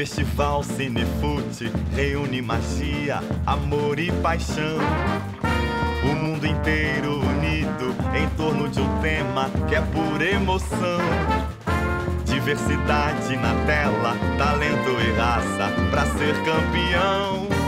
Festival Cinefute reúne magia, amor e paixão. O mundo inteiro unido em torno de um tema que é pura emoção. Diversidade na tela, talento e raça pra ser campeão.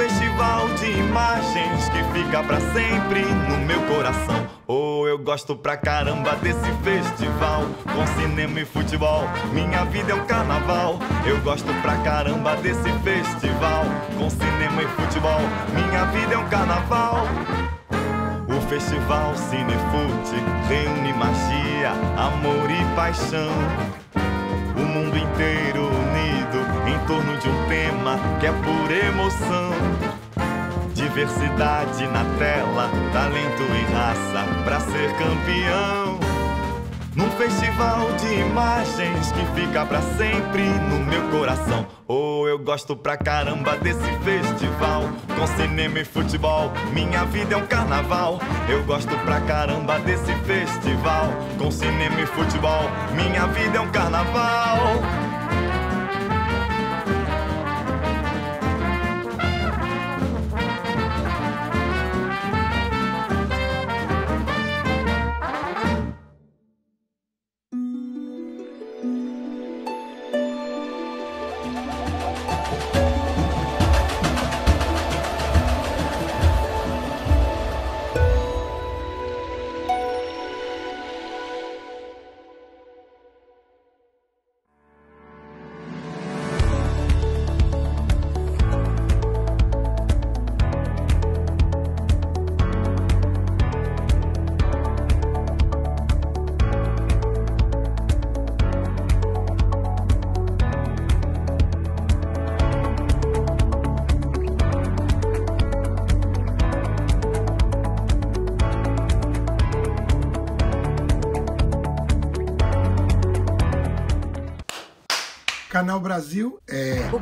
Festival de imagens que fica pra sempre no meu coração. Oh, eu gosto pra caramba desse festival. Com cinema e futebol, minha vida é um carnaval. Eu gosto pra caramba desse festival. Com cinema e futebol, minha vida é um carnaval. O festival Cinefute reúne magia, amor e paixão. O mundo inteiro em torno de um tema que é pura emoção. Diversidade na tela, talento e raça pra ser campeão. Num festival de imagens que fica pra sempre no meu coração. Oh, eu gosto pra caramba desse festival. Com cinema e futebol, minha vida é um carnaval. Eu gosto pra caramba desse festival. Com cinema e futebol, minha vida é um carnaval.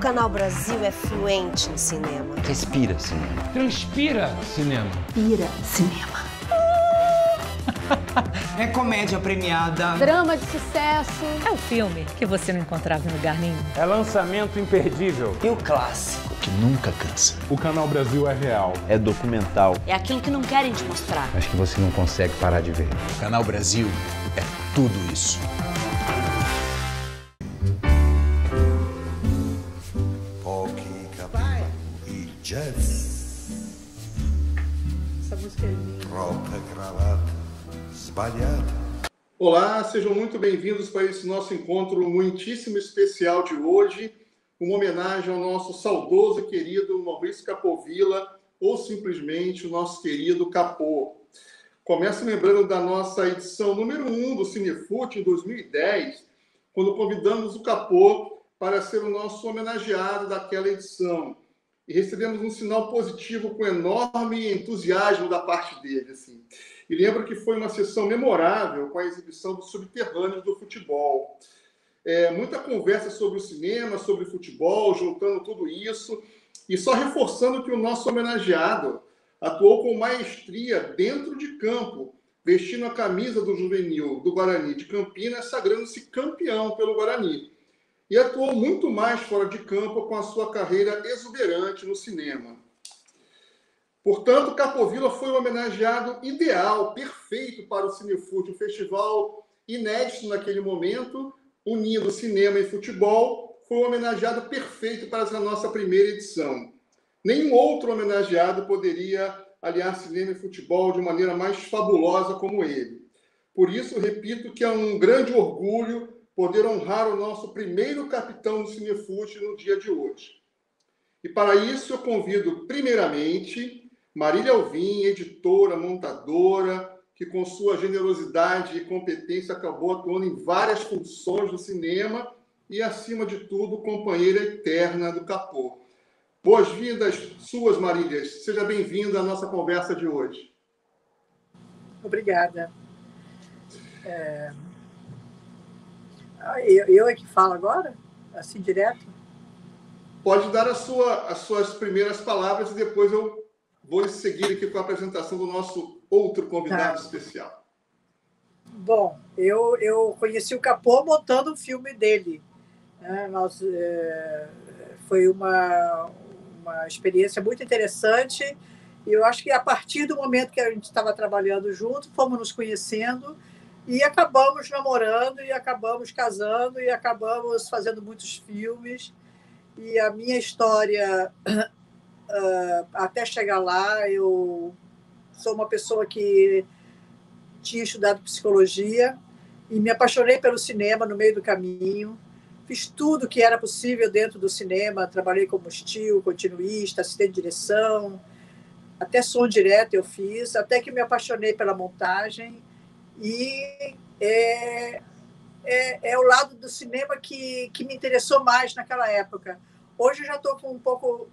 Canal Brasil é fluente em cinema. Respira cinema. Transpira cinema. Pira cinema. É comédia premiada. Drama de sucesso. É o filme que você não encontrava em lugar nenhum. É lançamento imperdível. E o clássico. Que nunca cansa. O Canal Brasil é real. É documental. É aquilo que não querem te mostrar. Acho que você não consegue parar de ver. O Canal Brasil é tudo isso. Olá, sejam muito bem-vindos para esse nosso encontro muitíssimo especial de hoje, uma homenagem ao nosso saudoso e querido Maurício Capovilla, ou simplesmente o nosso querido Capô. Começo lembrando da nossa edição número 1 do Cinefute em 2010, quando convidamos o Capô para ser o nosso homenageado daquela edição e recebemos um sinal positivo com enorme entusiasmo da parte dele. Assim. E lembro que foi uma sessão memorável com a exibição dos Subterrâneos do Futebol. É, muita conversa sobre o cinema, sobre o futebol, juntando tudo isso e só reforçando que o nosso homenageado atuou com maestria dentro de campo, vestindo a camisa do juvenil do Guarani de Campinas, sagrando-se campeão pelo Guarani e atuou muito mais fora de campo com a sua carreira exuberante no cinema. Portanto, Capovilla foi o homenageado ideal, perfeito para o Cinefute, um festival inédito naquele momento, unindo cinema e futebol, foi o homenageado perfeito para essa nossa primeira edição. Nenhum outro homenageado poderia aliar cinema e futebol de maneira mais fabulosa como ele. Por isso, repito que é um grande orgulho poder honrar o nosso primeiro capitão do Cinefute no dia de hoje. E para isso eu convido, primeiramente, Marília Alvim, editora, montadora, que com sua generosidade e competência acabou atuando em várias funções do cinema e, acima de tudo, companheira eterna do Capô. Boas-vindas suas, Marílias. Seja bem-vinda à nossa conversa de hoje. Obrigada. É... Ah, eu, eu é que falo agora? Assim, direto? Pode dar a sua, as suas primeiras palavras e depois eu vou seguir aqui com a apresentação do nosso outro convidado tá. especial. Bom, eu, eu conheci o Capô montando o filme dele, Né? Nós, é, foi uma, uma experiência muito interessante e eu acho que a partir do momento que a gente estava trabalhando junto, fomos nos conhecendo e acabamos namorando e acabamos casando e acabamos fazendo muitos filmes. E a minha história uh, até chegar lá, eu sou uma pessoa que tinha estudado psicologia e me apaixonei pelo cinema no meio do caminho. Fiz tudo que era possível dentro do cinema, trabalhei como estilo, continuista, assistente de direção, até som direto eu fiz, até que me apaixonei pela montagem e é, é, é o lado do cinema que, que me interessou mais naquela época. Hoje eu já estou com um pouco,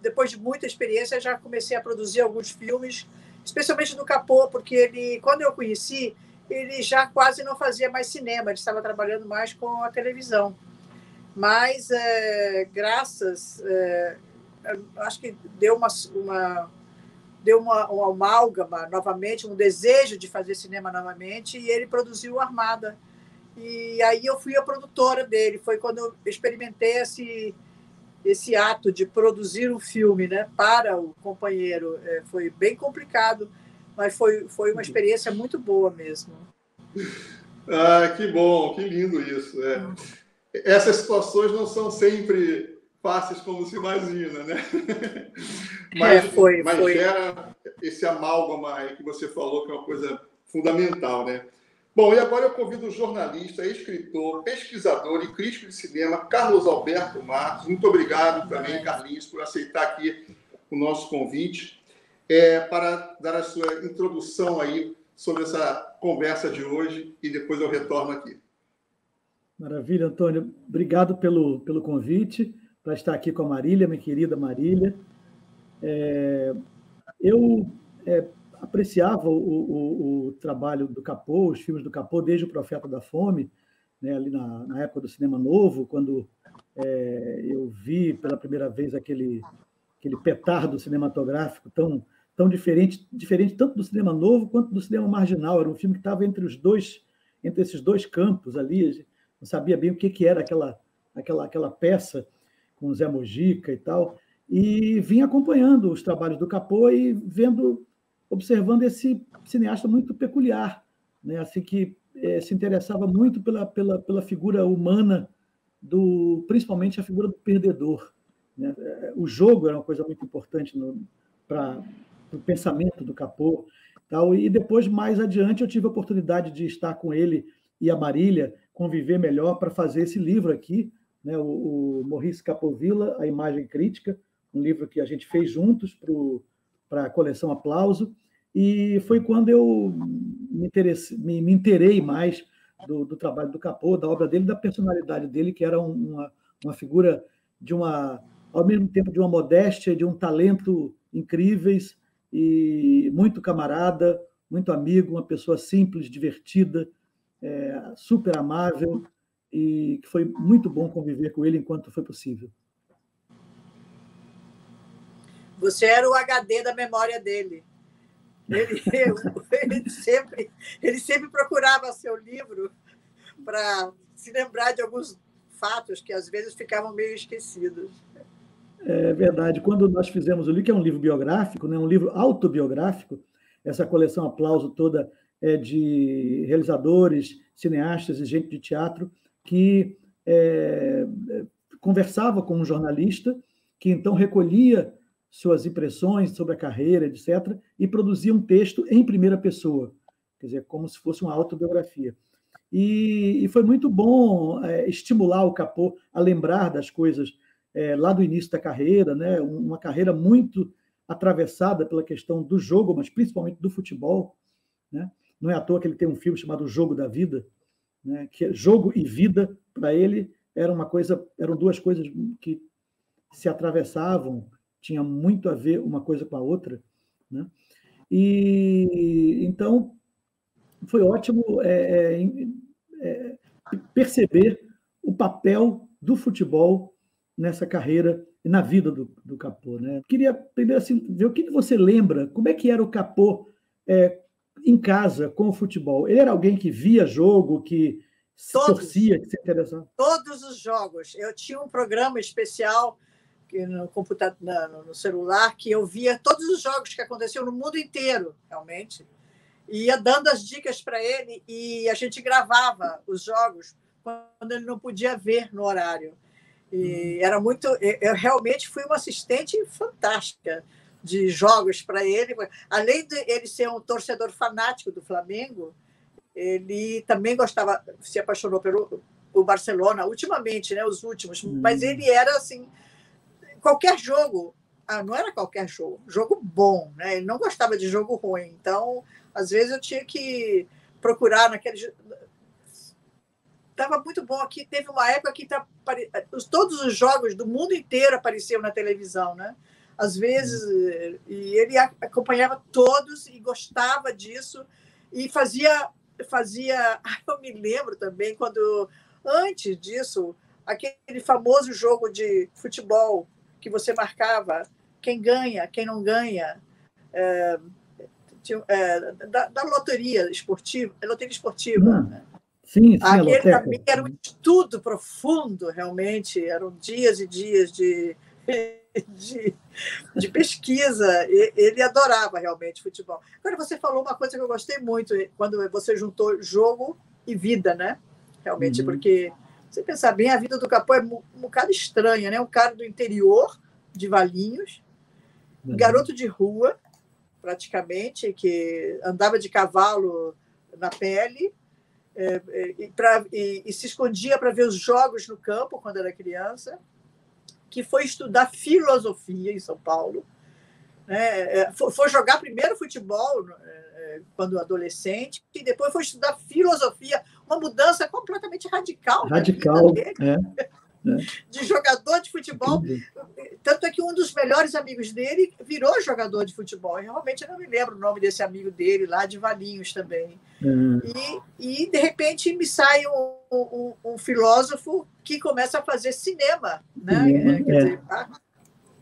depois de muita experiência, já comecei a produzir alguns filmes, especialmente no Capô, porque ele, quando eu conheci, ele já quase não fazia mais cinema, ele estava trabalhando mais com a televisão. Mas, é, graças, é, acho que deu uma, uma deu uma, uma amálgama novamente, um desejo de fazer cinema novamente, e ele produziu Armada. E aí eu fui a produtora dele, foi quando eu experimentei esse, esse ato de produzir um filme né, para o companheiro. É, foi bem complicado, mas foi, foi uma experiência muito boa mesmo. Ah, que bom, que lindo isso. É. Essas situações não são sempre fáceis como se imagina, né? mas, é, foi, mas foi. gera esse amálgama aí que você falou, que é uma coisa fundamental, né? Bom, e agora eu convido o jornalista, escritor, pesquisador e crítico de cinema, Carlos Alberto Matos. Muito obrigado também, Carlinhos, por aceitar aqui o nosso convite, é, para dar a sua introdução aí sobre essa conversa de hoje e depois eu retorno aqui. Maravilha, Antônio. Obrigado pelo, pelo convite para estar aqui com a Marília, minha querida Marília. É, eu é, apreciava o, o, o, trabalho do Capô, os filmes do Capô, desde o Profeta da Fome, né, ali na, na época do Cinema Novo, quando é, eu vi pela primeira vez aquele, aquele petardo cinematográfico tão, tão diferente, diferente tanto do cinema novo quanto do cinema marginal. Era um filme que estava entre os dois, entre esses dois campos ali. Não sabia bem o que, que era aquela, aquela, aquela peça com Zé Mojica e tal, e vim acompanhando os trabalhos do Capô e vendo, observando esse cineasta muito peculiar, né? assim que é, se interessava muito pela, pela, pela figura humana, do principalmente a figura do perdedor. Né? O jogo era uma coisa muito importante para o pensamento do Capô. Tal, e depois, mais adiante, eu tive a oportunidade de estar com ele e a Marília, conviver melhor para fazer esse livro aqui, né, o, o Maurice Capovilla, A Imagem Crítica, um livro que a gente fez juntos para a coleção Aplauso, e foi quando eu me, me, me interei mais do, do, trabalho do Capô, da obra dele, da personalidade dele, que era uma, uma figura de uma, ao mesmo tempo, de uma modéstia, de um talento incríveis e muito camarada, muito amigo, uma pessoa simples, divertida, é, super amável, e que foi muito bom conviver com ele enquanto foi possível. Você era o HD da memória dele. Ele, ele, sempre, ele sempre procurava seu livro para se lembrar de alguns fatos que às vezes ficavam meio esquecidos. É verdade. Quando nós fizemos o livro, que é um livro biográfico, né, um livro autobiográfico, essa coleção Aplauso toda é de realizadores, cineastas e gente de teatro, que é, conversava com um jornalista, que então recolhia suas impressões sobre a carreira, etc., e produzia um texto em primeira pessoa, quer dizer, como se fosse uma autobiografia. E, e foi muito bom é, estimular o Capô a lembrar das coisas é, lá do início da carreira, né? uma carreira muito atravessada pela questão do jogo, mas principalmente do futebol. Né? Não é à toa que ele tem um filme chamado Jogo da Vida, né? que jogo e vida para ele era uma coisa, eram duas coisas que se atravessavam, tinha muito a ver uma coisa com a outra, né? E então foi ótimo é, é, é, perceber o papel do futebol nessa carreira e na vida do, do Capô, né? Queria primeiro assim ver o que você lembra, como é que era o Capô é, em casa com o futebol. Ele era alguém que via jogo, que todos, torcia, que se interessava? Todos os jogos. Eu tinha um programa especial no computador, no celular, que eu via todos os jogos que aconteciam no mundo inteiro, realmente. E ia dando as dicas para ele e a gente gravava os jogos quando ele não podia ver no horário. E uhum. era muito. Eu realmente fui uma assistente fantástica de jogos para ele. Além de ele ser um torcedor fanático do Flamengo, ele também gostava, se apaixonou pelo o Barcelona, ultimamente, né, os últimos, hum. mas ele era assim, qualquer jogo, ah, não era qualquer jogo, jogo bom, né? Ele não gostava de jogo ruim. Então, às vezes eu tinha que procurar naquele estava muito bom aqui. Teve uma época que tá, todos os jogos do mundo inteiro apareciam na televisão, né? Às vezes, e ele acompanhava todos e gostava disso e fazia fazia. Eu me lembro também quando, antes disso, aquele famoso jogo de futebol que você marcava quem ganha, quem não ganha, é, é, da, da, loteria esportiva, loteria esportiva. Né? Sim, sim, Aquele também era um estudo profundo, realmente, eram dias e dias de, de, de pesquisa. Ele adorava realmente futebol. Agora, você falou uma coisa que eu gostei muito, quando você juntou jogo e vida, né? Realmente, uhum. porque, você pensar bem, a vida do Capô é um, bocado estranha, né? Um cara do interior, de Valinhos, uhum. garoto de rua, praticamente, que andava de cavalo na pele, é, é e, pra, e, e se escondia para ver os jogos no campo quando era criança que foi estudar filosofia em São Paulo. Né? É, foi jogar primeiro futebol é, quando adolescente, e depois foi estudar filosofia, uma mudança completamente radical. Radical, é. É. de jogador de futebol. Tanto é que um dos melhores amigos dele virou jogador de futebol. Eu realmente não me lembro o nome desse amigo dele, lá de Valinhos também. Uhum. E, e, de repente, me sai um, um, um, filósofo que começa a fazer cinema. Né? Uhum. É, dizer, ah,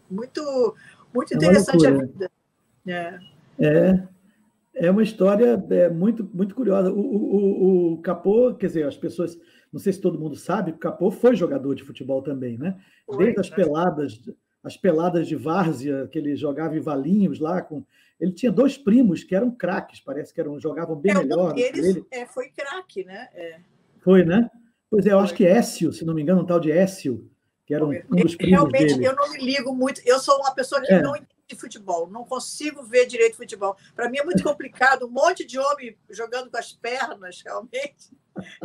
muito, muito é interessante a vida. É. é. É uma história é, muito, muito curiosa. O, o, o Capô, quer dizer, as pessoas não sei se todo mundo sabe, o Capô foi jogador de futebol também, né? Desde as né? peladas, as peladas de várzea que ele jogava em Valinhos lá com ele tinha dois primos que eram craques, parece que eram jogavam bem é, melhor. Eles, ele. É, foi craque, né? É. Foi, né? Pois é, eu foi. acho que Écio, se não me engano, um tal de Écio, que era um, um dos primos Realmente, dele. eu não me ligo muito. Eu sou uma pessoa que é. não entende futebol, não consigo ver direito futebol. Para mim é muito complicado. Um monte de homem jogando com as pernas, realmente.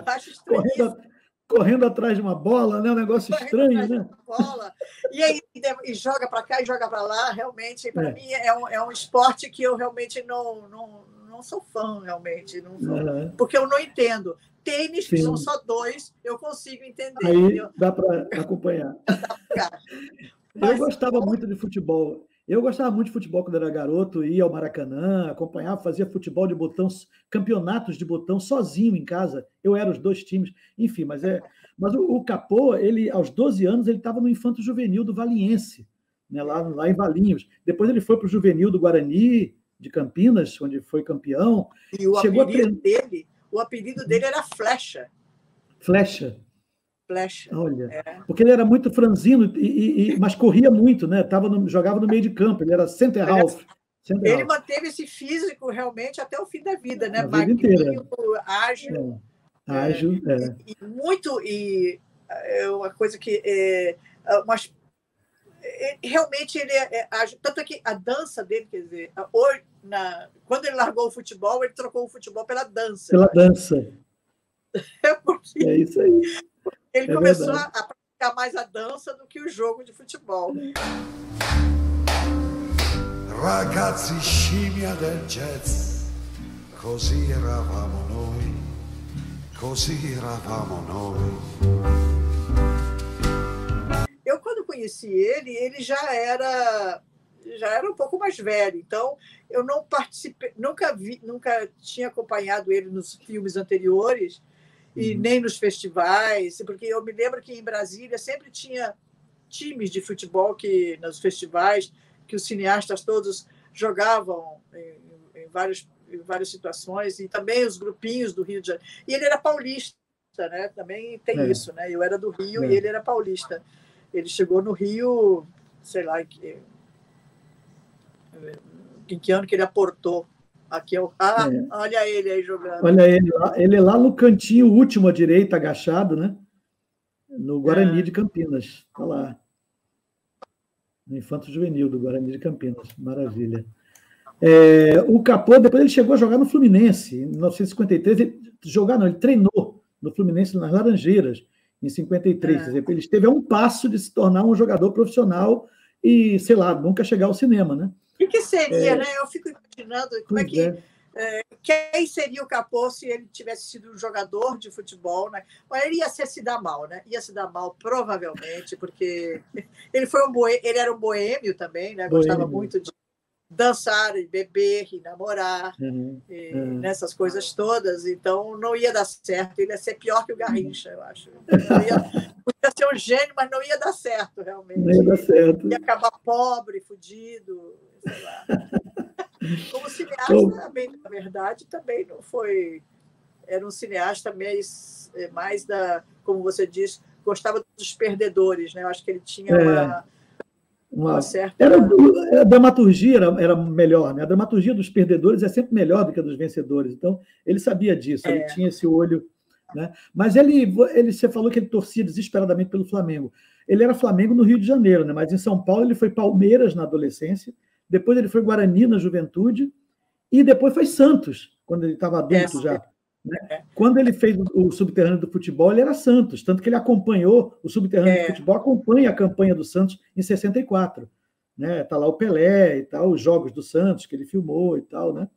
Acho estranho. Correndo, correndo, atrás de uma bola, né? Um negócio correndo estranho, né? Bola. E aí e joga para cá e joga para lá, realmente, para é. mim é um, é um esporte que eu realmente não, não, não sou fã, realmente. Não sou, uhum. Porque eu não entendo. Tênis, Sim. que são só dois, eu consigo entender. Aí dá para acompanhar. Mas, eu gostava muito de futebol. Eu gostava muito de futebol quando era garoto, ia ao Maracanã, acompanhava, fazia futebol de botão, campeonatos de botão sozinho em casa. Eu era os dois times, enfim, mas é. Mas o, o Capô, ele aos 12 anos, ele estava no Infanto Juvenil do Valiense, né, lá, lá em Valinhos. Depois ele foi para o Juvenil do Guarani, de Campinas, onde foi campeão. E o Chegou apelido dele, o apelido dele era Flecha. Flecha. Flecha. Olha, é. porque ele era muito franzino, e, e, mas corria muito, né? Tava no, jogava no meio de campo, ele era center half. Center ele half. manteve esse físico realmente até o fim da vida, né? Magrinho, ágil. É. Ágil, é. E, e, muito, e é uma coisa que. É, mas, realmente ele é, ágil. Tanto é que a dança dele, quer dizer, hoje, na, quando ele largou o futebol, ele trocou o futebol pela dança. Pela dança. É, porque... é isso aí. Ele é começou verdade. a praticar mais a dança do que o jogo de futebol. Ragazzi scimmia del jazz, così eravamo noi, così eravamo noi. Eu quando conheci ele, ele já era já era um pouco mais velho, então eu não participei, nunca vi, nunca tinha acompanhado ele nos filmes anteriores e uhum. nem nos festivais, porque eu me lembro que em Brasília sempre tinha times de futebol que nos festivais que os cineastas todos jogavam em, em, vários, em várias situações e também os grupinhos do Rio de Janeiro. E ele era paulista, paulista, né? Também tem é. isso, né? Eu era do Rio é. e ele era paulista. Ele chegou no Rio, sei lá, em que, em que ano que ele aportou. Aqui é o. Ah, é. olha ele aí jogando. Olha ele lá, ele é lá no cantinho último à direita, agachado, né? No Guarani é. de Campinas. Está lá. No Infanto Juvenil do Guarani de Campinas. Maravilha. É, o Capô, depois ele chegou a jogar no Fluminense, em 1953. Ele, jogar não, ele treinou no Fluminense nas Laranjeiras, em 53. É. Ele esteve a um passo de se tornar um jogador profissional e, sei lá, nunca chegar ao cinema, né? O que, que seria, é, né? Eu fico imaginando como é que. É. É, quem seria o Capô se ele tivesse sido um jogador de futebol, né? Mas ele ia se dar mal, né? Ia se dar mal, provavelmente, porque ele foi um boê, ele era um boêmio também, né? Gostava boêmio. muito de dançar, e beber, e namorar, uhum, e uhum. nessas coisas todas. Então não ia dar certo. Ele ia ser pior que o Garrincha, eu acho. Ia, podia ser um gênio, mas não ia dar certo, realmente. Não ia dar certo. Ia acabar pobre, fudido, sei lá. Como cineasta, também, na verdade, também não foi. Era um cineasta mais, é, mais da, como você diz, gostava dos perdedores, né? Eu acho que ele tinha é. uma, uma, certa. Era, a dramaturgia era, era melhor, né? A dramaturgia dos perdedores é sempre melhor do que a dos vencedores. Então, ele sabia disso, é. ele tinha esse olho. Né? Mas ele, ele, você falou que ele torcia desesperadamente pelo Flamengo. Ele era Flamengo no Rio de Janeiro, né? mas em São Paulo ele foi Palmeiras na adolescência depois ele foi Guarani na juventude, e depois foi Santos, quando ele estava adulto é, já. Né? Quando ele fez o subterrâneo do futebol, ele era Santos, tanto que ele acompanhou, o subterrâneo é. do futebol acompanha a campanha do Santos em 64. Né? Tá lá o Pelé e tal, os jogos do Santos que ele filmou e tal, né?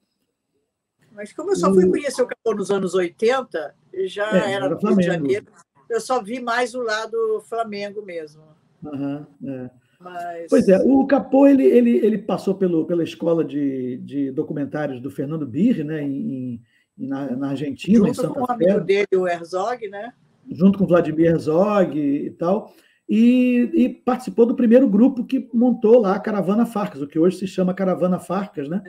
Mas como eu só fui conhecer o Capô nos anos 80, já é, era, era Rio de Janeiro, eu só vi mais o lado Flamengo mesmo. Uhum, é. Mas... Pois é, o Capô ele, ele, ele passou pelo, pela escola de, de documentários do Fernando Birri, né, em, na, na Argentina, Junto em Santa com o amigo dele, o Herzog, né? Junto com o Vladimir Herzog e tal. E, e, participou do primeiro grupo que montou lá a Caravana Farcas, o que hoje se chama Caravana Farcas, né?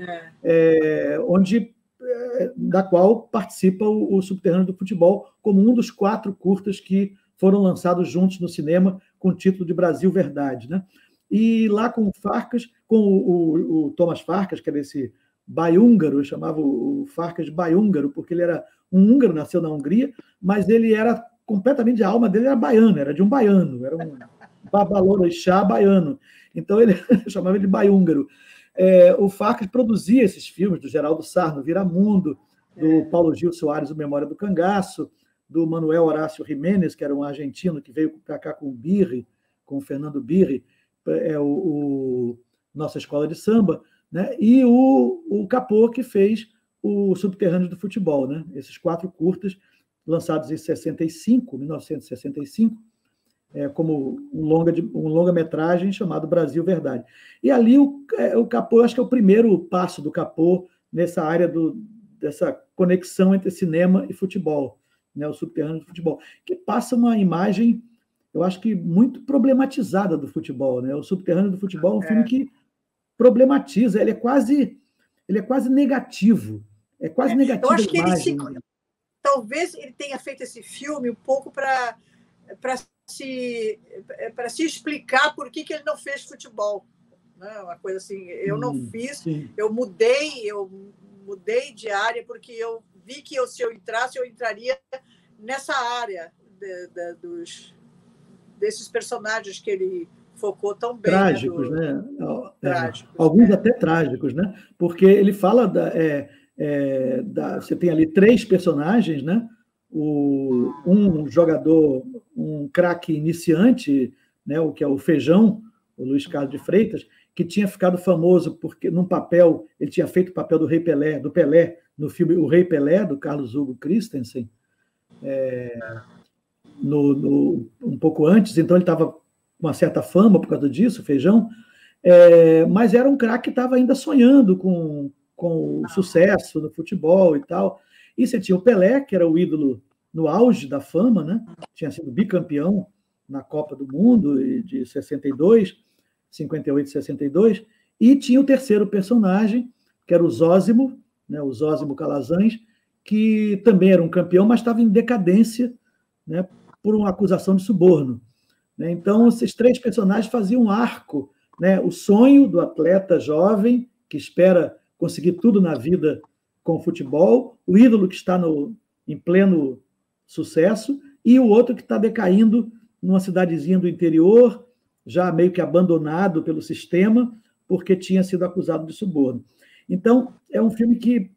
É. É, onde é, da qual participa o, o Subterrâneo do Futebol como um dos quatro curtas que foram lançados juntos no cinema com o título de Brasil Verdade. Né? E lá com o Farcas, com o, o, o Thomas Farcas, que era esse baiúngaro, eu chamava o Farcas de baiúngaro, porque ele era um húngaro, nasceu na Hungria, mas ele era completamente, a alma dele era baiana, era de um baiano, era um babalorixá baiano. Então ele chamava ele de baiúngaro. É, o Farcas produzia esses filmes do Geraldo Sarno, Viramundo, do é. Paulo Gil Soares, O Memória do Cangaço, do Manuel Horácio Jiménez, que era um argentino que veio para cá com o Birri, com o Fernando Birri, é o, o, nossa escola de samba, né? e o, o Capô, que fez o Subterrâneo do Futebol. Né? Esses quatro curtas, lançados em 65, 1965, é, como um longa de, um longa-metragem chamado Brasil Verdade. E ali o, é, o Capô, acho que é o primeiro passo do Capô nessa área do, dessa conexão entre cinema e futebol né, o subterrâneo do futebol, que passa uma imagem, eu acho que muito problematizada do futebol. Né? O subterrâneo do futebol é um é. filme que problematiza, ele é quase, ele é quase negativo. É quase é, negativo. Eu acho que ele se, talvez ele tenha feito esse filme um pouco para para se para se explicar por que, que ele não fez futebol né? uma coisa assim eu hum, não fiz sim. eu mudei eu mudei de área porque eu vi que eu, se eu entrasse, eu entraria nessa área de, de, dos, desses personagens que ele focou tão bem. Né, trágicos, né? Do... É, trágicos, Alguns é. até trágicos, né? Porque ele fala da, é, é, da, Você tem ali três personagens, né? O, um jogador, um craque iniciante, né? O que é o Feijão, o Luiz Carlos de Freitas, que tinha ficado famoso porque num papel ele tinha feito o papel do Rei Pelé, do Pelé no filme O Rei Pelé, do Carlos Hugo Christensen, é, no, no, um pouco antes, então ele estava com uma certa fama por causa disso, Feijão, é, mas era um craque que estava ainda sonhando com, com o sucesso no futebol e tal. E você tinha o Pelé, que era o ídolo no auge da fama, né? tinha sido bicampeão na Copa do Mundo de 62, 58 e 62, e tinha o terceiro personagem, que era o Zósimo, né, o Zósimo Calazans, que também era um campeão, mas estava em decadência né, por uma acusação de suborno. Né? Então, esses três personagens faziam um arco, né? o sonho do atleta jovem que espera conseguir tudo na vida com o futebol, o ídolo que está no, em pleno sucesso, e o outro que está decaindo numa cidadezinha do interior, já meio que abandonado pelo sistema, porque tinha sido acusado de suborno. Então, é um filme que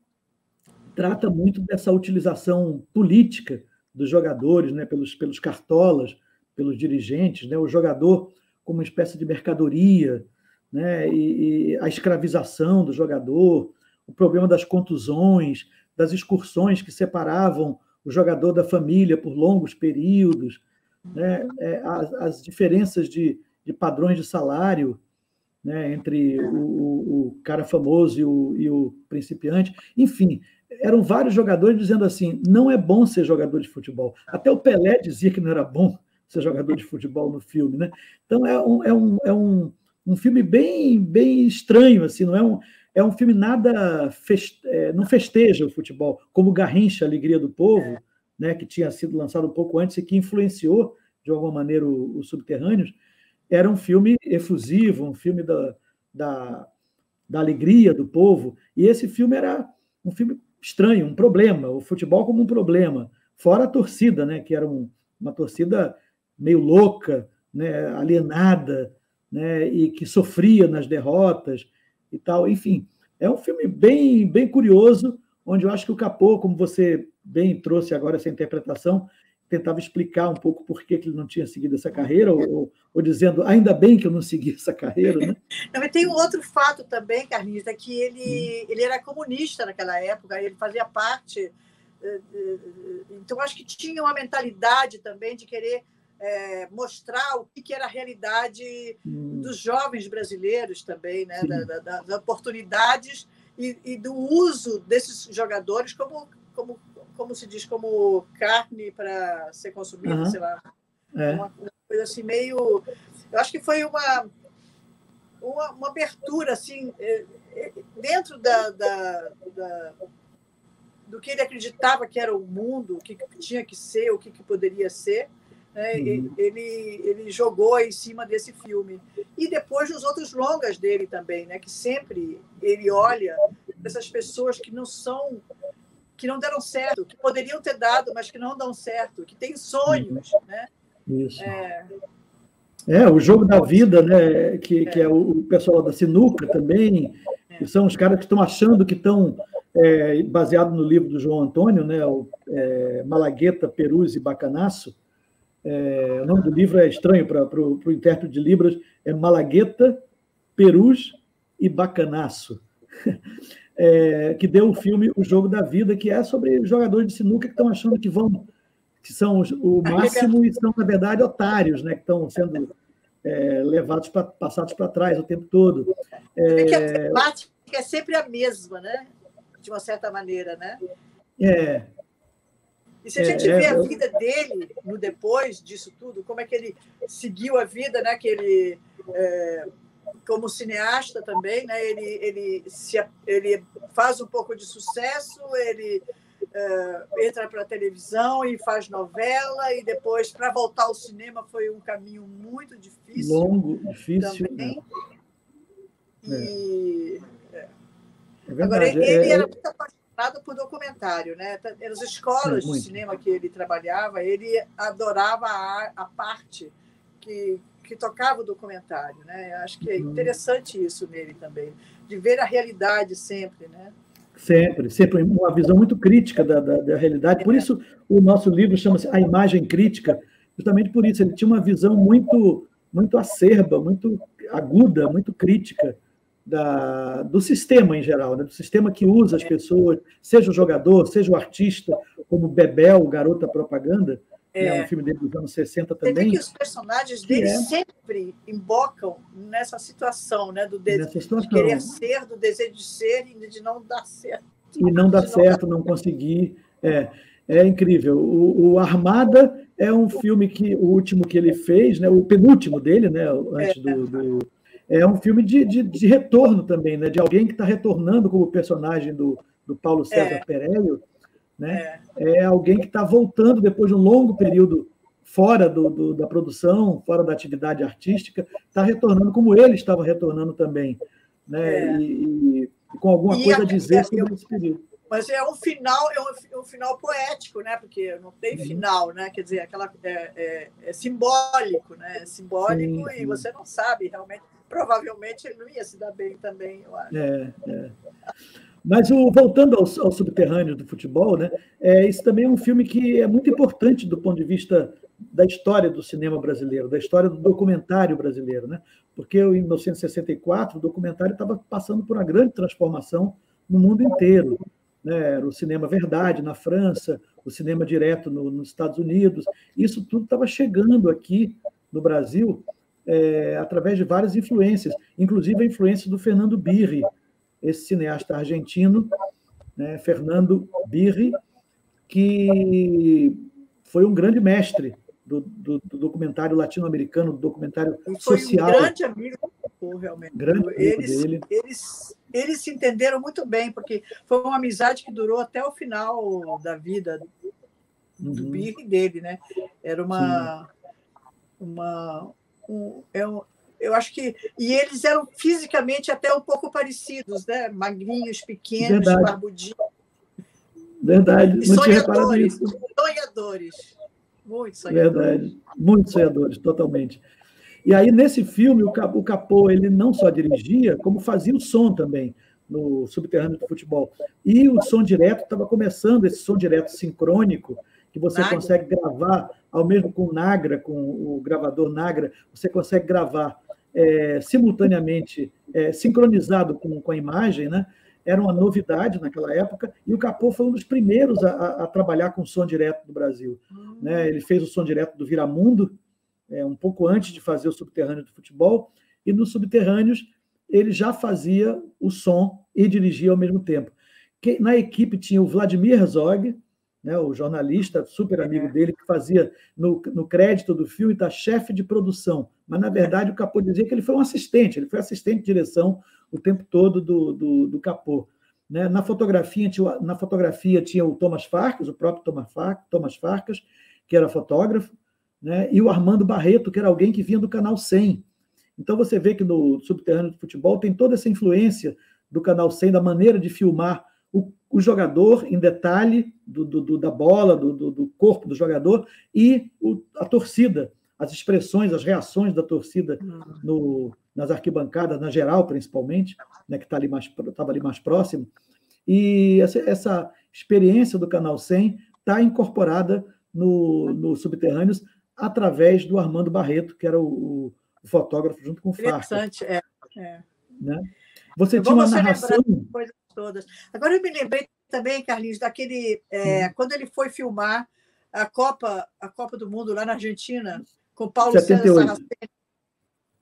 trata muito dessa utilização política dos jogadores, né, pelos, pelos cartolas, pelos dirigentes, né, o jogador como uma espécie de mercadoria, né, e, e a escravização do jogador, o problema das contusões, das excursões que separavam o jogador da família por longos períodos, né, é, as, as, diferenças de, de, padrões de salário né, entre o, o, o cara famoso e o, e o principiante, enfim, eram vários jogadores dizendo assim: não é bom ser jogador de futebol. Até o Pelé dizia que não era bom ser jogador de futebol no filme, né? Então é um, é um, é um, um filme bem, bem estranho, assim, não é um, é um filme nada feste, é, não festeja o futebol, como Garrincha, Alegria do Povo, né, que tinha sido lançado um pouco antes e que influenciou de alguma maneira os Subterrâneos, era um filme efusivo, um filme da, da, da alegria do povo, e esse filme era um filme estranho, um problema, o futebol como um problema, fora a torcida, né, que era um, uma torcida meio louca, né, alienada, né, e que sofria nas derrotas e tal. Enfim, é um filme bem, bem curioso, onde eu acho que o Capô, como você bem trouxe agora essa interpretação, tentava explicar um pouco por que, ele não tinha seguido essa carreira, ou, ou, dizendo, ainda bem que eu não segui essa carreira. Né? Não, tem um outro fato também, Carlinhos, é que ele, ele era comunista naquela época, ele fazia parte. Eh, eh, então, acho que tinha uma mentalidade também de querer é, mostrar o que, era a realidade hum. dos jovens brasileiros também, né? Da, da, das oportunidades e, e, do uso desses jogadores como, como, como se diz, como carne para ser consumida, uhum. sei lá. É. Uma, uma, coisa assim meio... Eu acho que foi uma, uma, uma abertura, assim, é, é, dentro da, da, da do que ele acreditava que era o mundo, o que tinha que ser, o que poderia ser, né? Uhum. Ele, ele jogou em cima desse filme. E depois nos outros longas dele também, né? que sempre ele olha essas pessoas que não são que não deram certo, que poderiam ter dado, mas que não dão certo, que têm sonhos, uhum. né? Isso. É... é, o jogo da vida, né? Que, é. que é o pessoal da sinuca também, é. que são os caras que estão achando que estão é, baseado no livro do João Antônio, né? O é, Malagueta, Perus e Bacanaço, é, o nome do livro é estranho para o intérprete de Libras, é Malagueta, Perus e Bacanaço, é, que deu o filme O Jogo da Vida, que é sobre jogadores de sinuca que estão achando que vão que são o máximo e são, na verdade, otários, né, que estão sendo é, levados pra, passados para trás o tempo todo. É, que a temática é sempre a mesma, né? De uma certa maneira, né? É, e se a gente é, vê é, a vida dele no depois disso tudo, como é que ele seguiu a vida, né? Que ele, é, como cineasta também, né? Ele, ele, se, ele faz um pouco de sucesso, ele é, entra para a televisão e faz novela, e depois, para voltar ao cinema, foi um caminho muito difícil. Longo, difícil. Também. Né? E, é. É Agora, ele era muito apaixonado apaixonado por documentário, né? Nas escolas Sim, de cinema que ele trabalhava, ele adorava a, a parte que, que tocava o documentário, né? Acho que é uhum. interessante isso nele também, de ver a realidade sempre, né? Sempre, sempre uma visão muito crítica da, da, da realidade. Por é. isso o nosso livro chama-se A Imagem Crítica, justamente por isso ele tinha uma visão muito muito acerba, muito aguda, muito crítica da, do sistema em geral, né? do sistema que usa as pessoas, seja o jogador, seja o artista, como Bebel, Garota Propaganda, é. Né? um filme dele dos anos 60 também. Você vê que os personagens dele é. sempre embocam nessa situação, né? do de, situação. de querer ser, do desejo de ser e de não dar certo. E não dar certo, não, não conseguir. É, é incrível. O, o, Armada é um filme que o último que ele fez, né? o penúltimo dele, né? antes é. do, do é um filme de, de, de retorno também, né? de alguém que está retornando como personagem do, do Paulo César é. Perello, Né? É. é alguém que está voltando depois de um longo período fora do, do, da produção, fora da atividade artística, está retornando como ele estava retornando também, né? É. E, e, e, com alguma e coisa a, dizer sobre esse período. Mas é um final, é um, um, final poético, né? Porque não tem uhum. final, né? Quer dizer, aquela é, é, é simbólico, né? É simbólico sim, sim. e você não sabe realmente. Provavelmente ele não ia se dar bem também, eu acho. É, é. Mas o, voltando ao, ao subterrâneo do futebol, né? É, isso também é um filme que é muito importante do ponto de vista da história do cinema brasileiro, da história do documentário brasileiro, né? Porque em 1964 o documentário estava passando por uma grande transformação no mundo inteiro. Né? Era o cinema verdade na França, o cinema direto no, nos Estados Unidos. Isso tudo estava chegando aqui no Brasil é, através de várias influências, inclusive a influência do Fernando Birri, esse cineasta argentino, né? Fernando Birri, que foi um grande mestre do, do, do documentário latino-americano, do documentário foi social. Foi um grande amigo realmente. Grande eles, dele. Eles, eles se entenderam muito bem, porque foi uma amizade que durou até o final da vida do uhum. e dele, né? Era uma. uma um, é um, eu acho que. E eles eram fisicamente até um pouco parecidos, né? Magrinhos, pequenos, Verdade. barbudinhos. Verdade, não sonhadores, sonhadores. Muito sonhadores. Verdade, muito sonhadores, totalmente. E aí, nesse filme, o Capô ele não só dirigia, como fazia o som também no Subterrâneo do Futebol. E o som direto estava começando, esse som direto sincrônico, que você Nagra. consegue gravar, ao mesmo com o Nagra, com o gravador Nagra, você consegue gravar é, simultaneamente, é, sincronizado com, com a imagem, né? era uma novidade naquela época, e o Capô foi um dos primeiros a, a trabalhar com som direto no Brasil. Uhum. Né? Ele fez o som direto do Viramundo, é, um pouco antes de fazer o Subterrâneo do Futebol, e nos Subterrâneos ele já fazia o som e dirigia ao mesmo tempo. Que, na equipe tinha o Vladimir Herzog, né, o jornalista super amigo é. dele, que fazia no, no crédito do filme, está chefe de produção. Mas, na verdade, o Capô dizia que ele foi um assistente, ele foi assistente de direção o tempo todo do, do, do Capô. Né? Na, fotografia, tinha, na fotografia tinha o Thomas Farkas, o próprio Thomas, Farkas, Thomas Farkas que era fotógrafo, né? e o Armando Barreto, que era alguém que vinha do Canal 100. Então, você vê que no Subterrâneo do Futebol tem toda essa influência do Canal 100, da maneira de filmar o, o jogador em detalhe do, do, da bola, do, do, corpo do jogador e o, a torcida, as expressões, as reações da torcida no, nas arquibancadas, na geral, principalmente, né, que tá ali mais estava ali mais próximo. E essa, essa experiência do Canal 100 está incorporada no, no Subterrâneos através do Armando Barreto, que era o, o fotógrafo junto com o Farca. Interessante, é. é. Né? Você tinha uma narração todas. Agora eu me lembrei também, Carlinhos, daquele é, hum. quando ele foi filmar a Copa, a Copa do Mundo lá na Argentina com o Paulo 78. César Saraceni,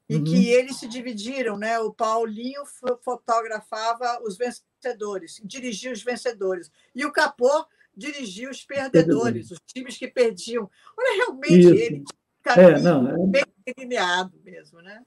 e uhum. que eles se dividiram, né? O Paulinho fotografava os vencedores, dirigia os vencedores, e o Capô dirigia os perdedores, os times que perdiam. Olha, realmente Isso. ele é, não, é... bem delineado mesmo, né?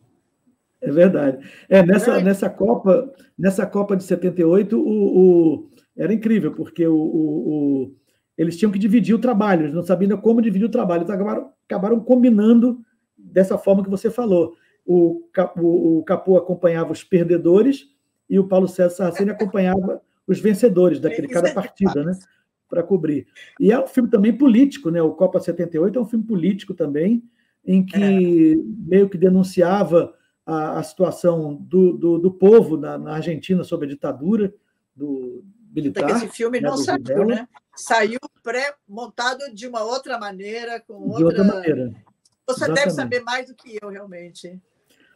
É verdade. É, nessa, é. nessa Copa, nessa Copa de 78, o, o era incrível, porque o, o, o, eles tinham que dividir o trabalho, eles não sabiam como dividir o trabalho, eles acabaram, acabaram combinando dessa forma que você falou. O, o, o Capô acompanhava os perdedores e o Paulo César Saraceni acompanhava os vencedores daquele cada partida, né? Para cobrir. E é um filme também político, né? O Copa 78 é um filme político também, em que é. meio que denunciava a, a situação do, do, do povo na, na, Argentina sob a ditadura do militar. Esse filme né, não saiu, né? Saiu pré-montado de uma outra maneira, com de outra, maneira. Você Exatamente. deve saber mais do que eu, realmente.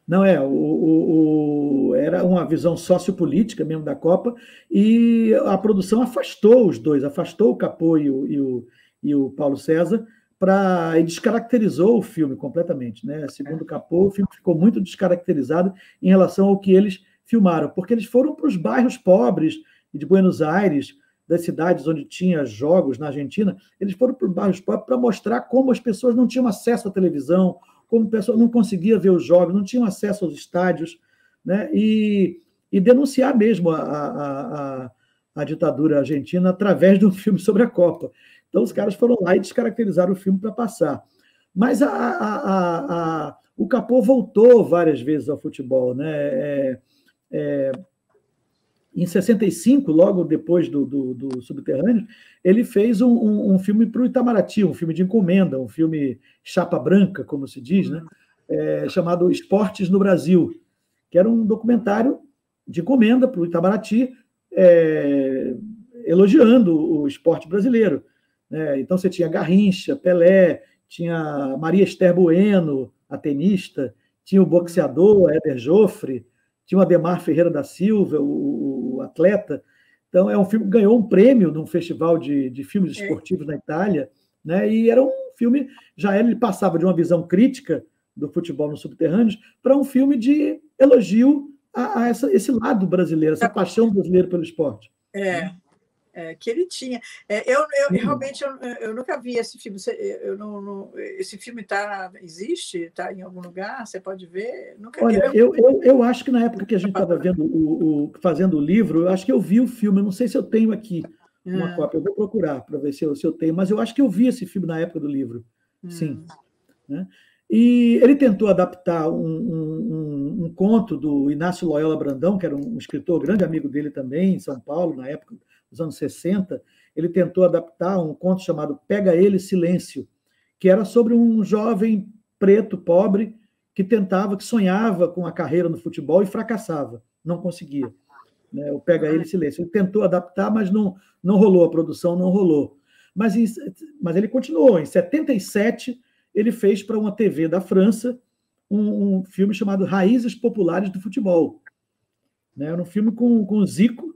Não é, o, o, o, era uma visão sociopolítica mesmo da Copa, e a produção afastou os dois, afastou o Capô e o, e o, e o Paulo César para e descaracterizou o filme completamente, né? Segundo é. Capô, o filme ficou muito descaracterizado em relação ao que eles filmaram, porque eles foram para os bairros pobres de Buenos Aires, das cidades onde tinha jogos na Argentina, eles foram para os bairros pobres para mostrar como as pessoas não tinham acesso à televisão, como a pessoa não conseguia ver os jogos, não tinham acesso aos estádios, né? E, e denunciar mesmo a, a, a a ditadura argentina através de um filme sobre a Copa. Então, os caras foram lá e descaracterizaram o filme para passar. Mas a, a, a, o Capô voltou várias vezes ao futebol. Né? É, é, em 65, logo depois do, do, do Subterrâneo, ele fez um, um, um filme para o Itamaraty, um filme de encomenda, um filme chapa branca, como se diz, né? É, chamado Esportes no Brasil, que era um documentário de encomenda para o Itamaraty, é, elogiando o esporte brasileiro. Né? Então você tinha Garrincha, Pelé, tinha Maria Esther Bueno, a tenista, tinha o boxeador Éder Joffre, tinha o Ademar Ferreira da Silva, o, o atleta. Então, é um filme que ganhou um prêmio num festival de, de filmes é. esportivos é. na Itália, né? e era um filme, já ele passava de uma visão crítica do futebol nos subterrâneos para um filme de elogio a, a essa, esse lado brasileiro, essa paixão brasileira pelo esporte. É, é, que ele tinha. É, eu, eu uhum. realmente eu, eu, nunca vi esse filme. Eu não, não esse filme tá, existe? Está em algum lugar? Você pode ver? Nunca Olha, vi. Eu, eu, eu acho que na época que a gente estava vendo o, o, fazendo o livro, eu acho que eu vi o filme. Eu não sei se eu tenho aqui uma ah. cópia. Eu vou procurar para ver se eu, se eu tenho, mas eu acho que eu vi esse filme na época do livro. Hum. Sim. Né? E ele tentou adaptar um, um, um, conto do Inácio Loyola Brandão, que era um escritor grande amigo dele também, em São Paulo, na época anos 60, ele tentou adaptar um conto chamado Pega Ele Silêncio, que era sobre um jovem preto, pobre, que tentava, que sonhava com a carreira no futebol e fracassava, não conseguia. Né? O Pega Ele Silêncio. Ele tentou adaptar, mas não, não rolou, a produção não rolou. Mas, em, mas ele continuou. Em 77, ele fez para uma TV da França um, um, filme chamado Raízes Populares do Futebol. Né? Era um filme com, com Zico,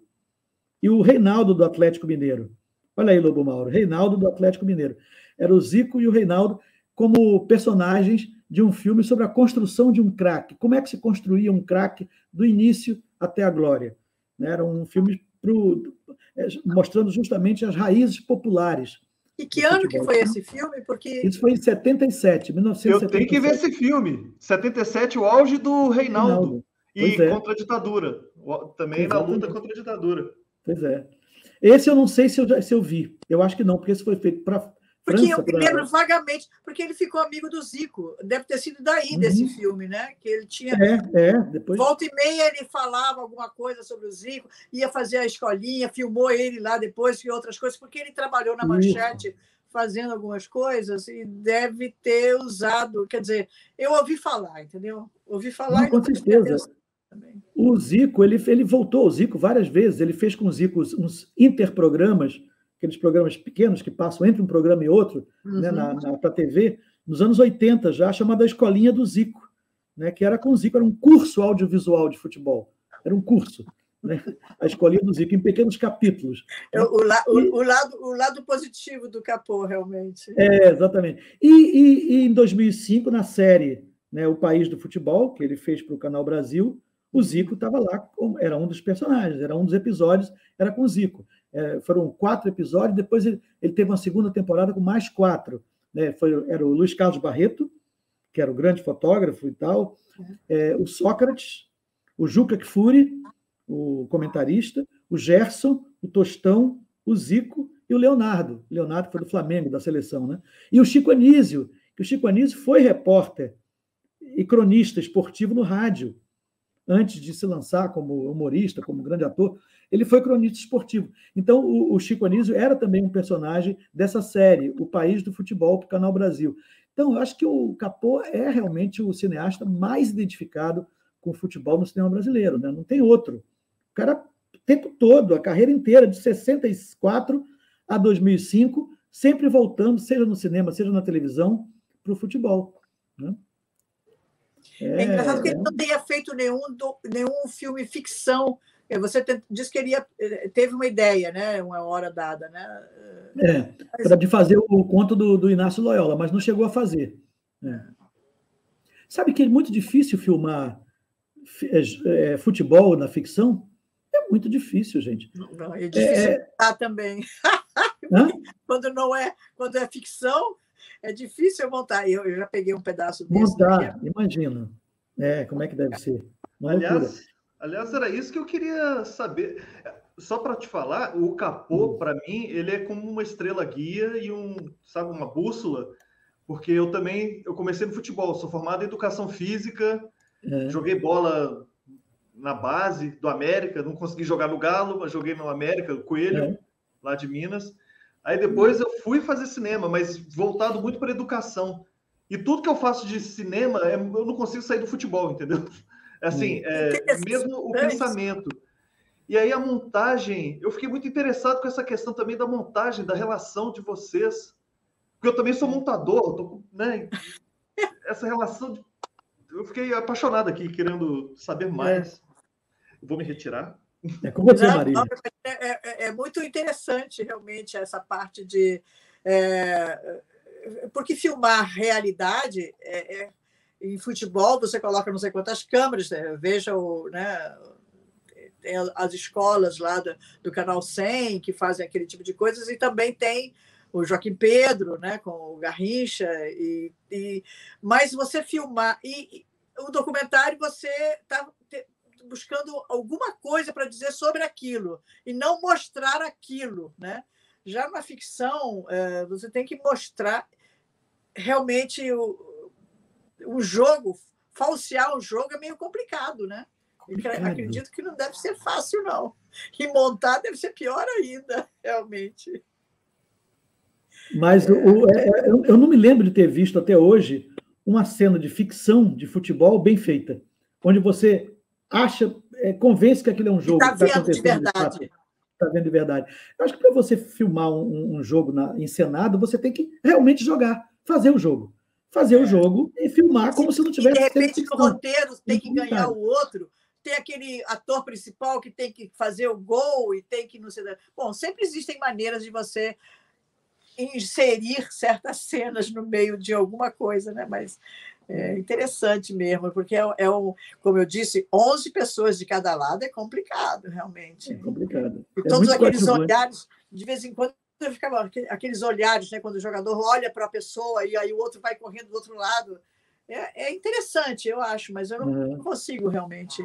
e o Reinaldo do Atlético Mineiro. Olha aí, Lobo Mauro, Reinaldo do Atlético Mineiro. Era o Zico e o Reinaldo como personagens de um filme sobre a construção de um craque. Como é que se construía um craque do início até a glória? Né, era um filme pro, é, mostrando justamente as raízes populares. E que ano que foi esse filme? Porque isso foi em 77, 1977. Eu tenho que ver esse filme. 77, o auge do Reinaldo. Reinaldo. E é. contra a ditadura. Também Exatamente. na luta contra a ditadura. Pois é. Esse eu não sei se eu, se eu vi. Eu acho que não, porque esse foi feito para. Porque França, eu me lembro pra... vagamente, porque ele ficou amigo do Zico. Deve ter sido daí uhum. desse filme, né? Que ele tinha. É, é. Depois... Volta e meia ele falava alguma coisa sobre o Zico, ia fazer a escolinha, filmou ele lá depois e outras coisas, porque ele trabalhou na manchete. Isso fazendo algumas coisas e deve ter usado, quer dizer, eu ouvi falar, entendeu? Ouvi falar não, com certeza. O Zico, ele, ele voltou ao Zico várias vezes, ele fez com o Zico uns interprogramas, aqueles programas pequenos que passam entre um programa e outro, uhum. né, na, na para a TV, nos anos 80 já, chamada Escolinha do Zico, né, que era com o Zico, era um curso audiovisual de futebol, era um curso. Né? A escolinha do Zico, em pequenos capítulos. É, o, la, o, o, lado, o lado positivo do Capô, realmente. É, exatamente. E, e, e em 2005, na série né, O País do Futebol, que ele fez para o Canal Brasil, o Zico estava lá, era um dos personagens, era um dos episódios, era com o Zico. É, foram quatro episódios, depois ele, ele, teve uma segunda temporada com mais quatro. Né? Foi, era o Luiz Carlos Barreto, que era o grande fotógrafo e tal, é, o Sócrates, o Juca Kfouri, o comentarista, o Gerson, o Tostão, o Zico e o Leonardo. Leonardo que foi do Flamengo, da seleção, né? E o Chico Anísio, que o Chico Anísio foi repórter e cronista esportivo no rádio antes de se lançar como humorista, como grande ator, ele foi cronista esportivo. Então, o, o Chico Anísio era também um personagem dessa série, O País do Futebol, para o Canal Brasil. Então, eu acho que o Capô é realmente o cineasta mais identificado com o futebol no cinema brasileiro, né? não tem outro. O cara, o tempo todo, a carreira inteira, de 64 a 2005, sempre voltando, seja no cinema, seja na televisão, para o futebol. Né? É, é engraçado que ele não tenha feito nenhum, nenhum filme ficção. É, você disse que ele ia, eh, teve uma ideia, né? Uma hora dada, né? É, mas... de fazer o conto do, do, Inácio Loyola, mas não chegou a fazer. É. Sabe que é muito difícil filmar é, futebol na ficção? É muito difícil, gente. Não, é difícil é, também. quando não é, quando é ficção, é difícil montar. Eu, eu já peguei um pedaço desse. Montar, imagina. É, como é que deve ser? aliás, aliás, era isso que eu queria saber. só para te falar, o capô, hum. para mim, ele é como uma estrela guia e um, sabe, uma bússola, porque eu também, eu comecei no futebol, sou formado em educação física, é. joguei bola na base do América, não consegui jogar no Galo, mas joguei no América, Coelho, é. lá de Minas. Aí depois eu fui fazer cinema, mas voltado muito para educação. E tudo que eu faço de cinema, é, eu não consigo sair do futebol, entendeu? Assim, é, mesmo o pensamento. E aí a montagem, eu fiquei muito interessado com essa questão também da montagem, da relação de vocês. Porque eu também sou montador, tô, né? Essa relação de... Eu fiquei apaixonado aqui, querendo saber mais. É. Vou me retirar. É com você, Maria. É, é, é, muito interessante, realmente, essa parte de. É, porque filmar realidade é, é, em futebol, você coloca não sei quantas câmeras, né? veja o, né, as escolas lá do, do Canal 100 que fazem aquele tipo de coisas, e também tem o Joaquim Pedro, né, com o Garrincha, e, e mas você filmar, e, e o documentário você está buscando alguma coisa para dizer sobre aquilo, e não mostrar aquilo, né? Já na ficção, é, você tem que mostrar realmente o, o jogo, falsear o jogo é meio complicado, né? Complicado. Acredito que não deve ser fácil, não. E montar deve ser pior ainda, realmente. Mas é. É, é eu não me lembro de ter visto até hoje uma cena de ficção de futebol bem feita, onde você acha, é, convence que aquilo é um jogo. Está vendo tá de verdade. Está vendo de verdade. Eu acho que para você filmar um, um jogo na, encenado, você tem que realmente jogar, fazer o jogo fazer o é. jogo e filmar como se não tivesse. E de repente, no roteiro tem que ganhar o outro, tem aquele ator principal que tem que fazer o gol e tem que não sei. Bom, sempre existem maneiras de você inserir certas cenas no meio de alguma coisa, né? Mas é interessante mesmo, porque é, é um, como eu disse, 11 pessoas de cada lado é complicado, realmente. É complicado. E é todos aqueles olhares, de vez em quando eu ficava aqueles olhares, né? Quando o jogador olha para a pessoa e aí o outro vai correndo do outro lado. É, é interessante, eu acho, mas eu não, não consigo realmente.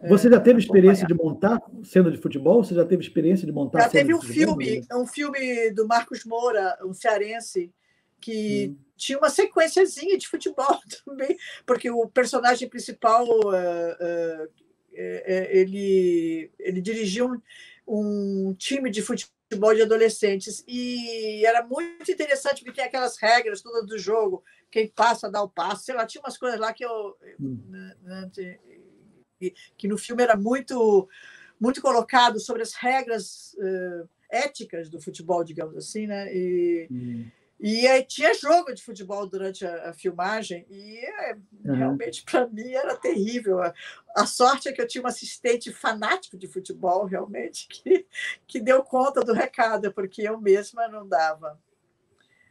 É, Você já teve experiência de montar cena de futebol? Você já teve experiência de montar? Já teve um filme, um filme do Marcos Moura, um cearense, que hum. tinha uma sequenciazinha de futebol também, porque o personagem principal uh, uh, ele ele dirigia um, um time de futebol de adolescentes e era muito interessante porque tem aquelas regras todas do jogo, quem passa dá o passo, sei lá, tinha umas coisas lá que eu hum. Né, né, que no filme era muito muito colocado sobre as regras uh, éticas do futebol, digamos assim, né? E, hum. E aí tinha jogo de futebol durante a, a filmagem e uhum. realmente para mim era terrível. A, a, sorte é que eu tinha um assistente fanático de futebol, realmente, que, que deu conta do recado, porque eu mesma não dava.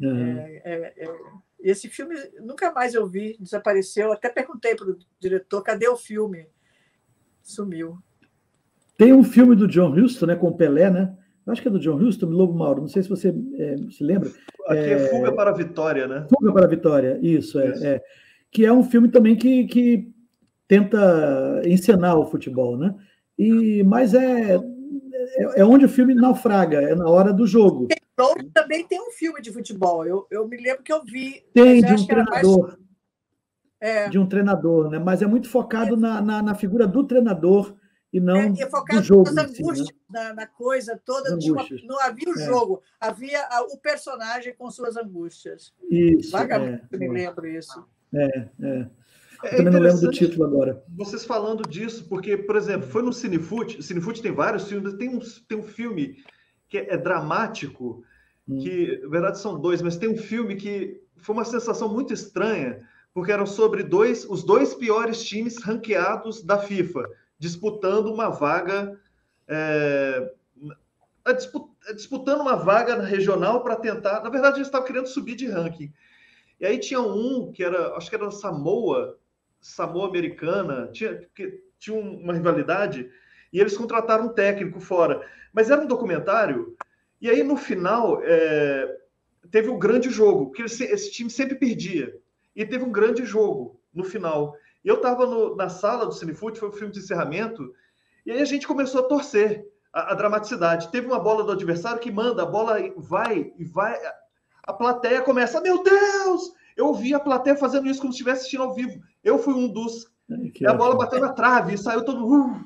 Uhum. É, é, é, esse filme nunca mais eu vi, desapareceu. Até perguntei para o diretor cadê o filme sumiu. Tem um filme do John Huston, né, com Pelé, né? Acho que é do John Huston, Lobo Mauro, não sei se você é, se lembra. Aqui é, é, Fuga para a Vitória, né? Fuga para a Vitória, isso, é, isso. é. Que é um filme também que, que tenta encenar o futebol, né? E, mas é, é, é onde o filme naufraga, é na hora do jogo. Também tem um filme de futebol, eu, eu me lembro que eu vi. Tem, de um treinador. Mais é. de um treinador, né? Mas é muito focado é. na, na, na, figura do treinador e não é, e é focado do jogo. Nas angústias, si, né? na, na, coisa toda. Uma, não havia o é. jogo, havia o personagem com suas angústias. Isso. Vagamente é, me lembro isso. É, é. Eu também não lembro do título agora. Vocês falando disso, porque, por exemplo, foi no Cinefoot, Cinefoot tem vários filmes, tem um, tem um filme que é, dramático, hum. que, na verdade, são dois, mas tem um filme que foi uma sensação muito estranha, porque eram sobre dois, os dois piores times ranqueados da FIFA, disputando uma vaga, é, disputando uma vaga regional para tentar. Na verdade, eles estavam querendo subir de ranking. E aí tinha um que era, acho que era Samoa, Samoa americana, tinha, que, tinha uma rivalidade, e eles contrataram um técnico fora. Mas era um documentário, e aí no final é, teve um grande jogo, porque esse, esse time sempre perdia e teve um grande jogo no final. Eu estava na sala do Cinefoot, foi o filme de encerramento, e aí a gente começou a torcer. a, a, dramaticidade. Teve uma bola do adversário que manda, a bola vai e vai. A plateia começa, meu Deus! Eu vi a plateia fazendo isso como se estivesse assistindo ao vivo. Eu fui um dos. e a bola bateu na trave, saiu todo. Uh.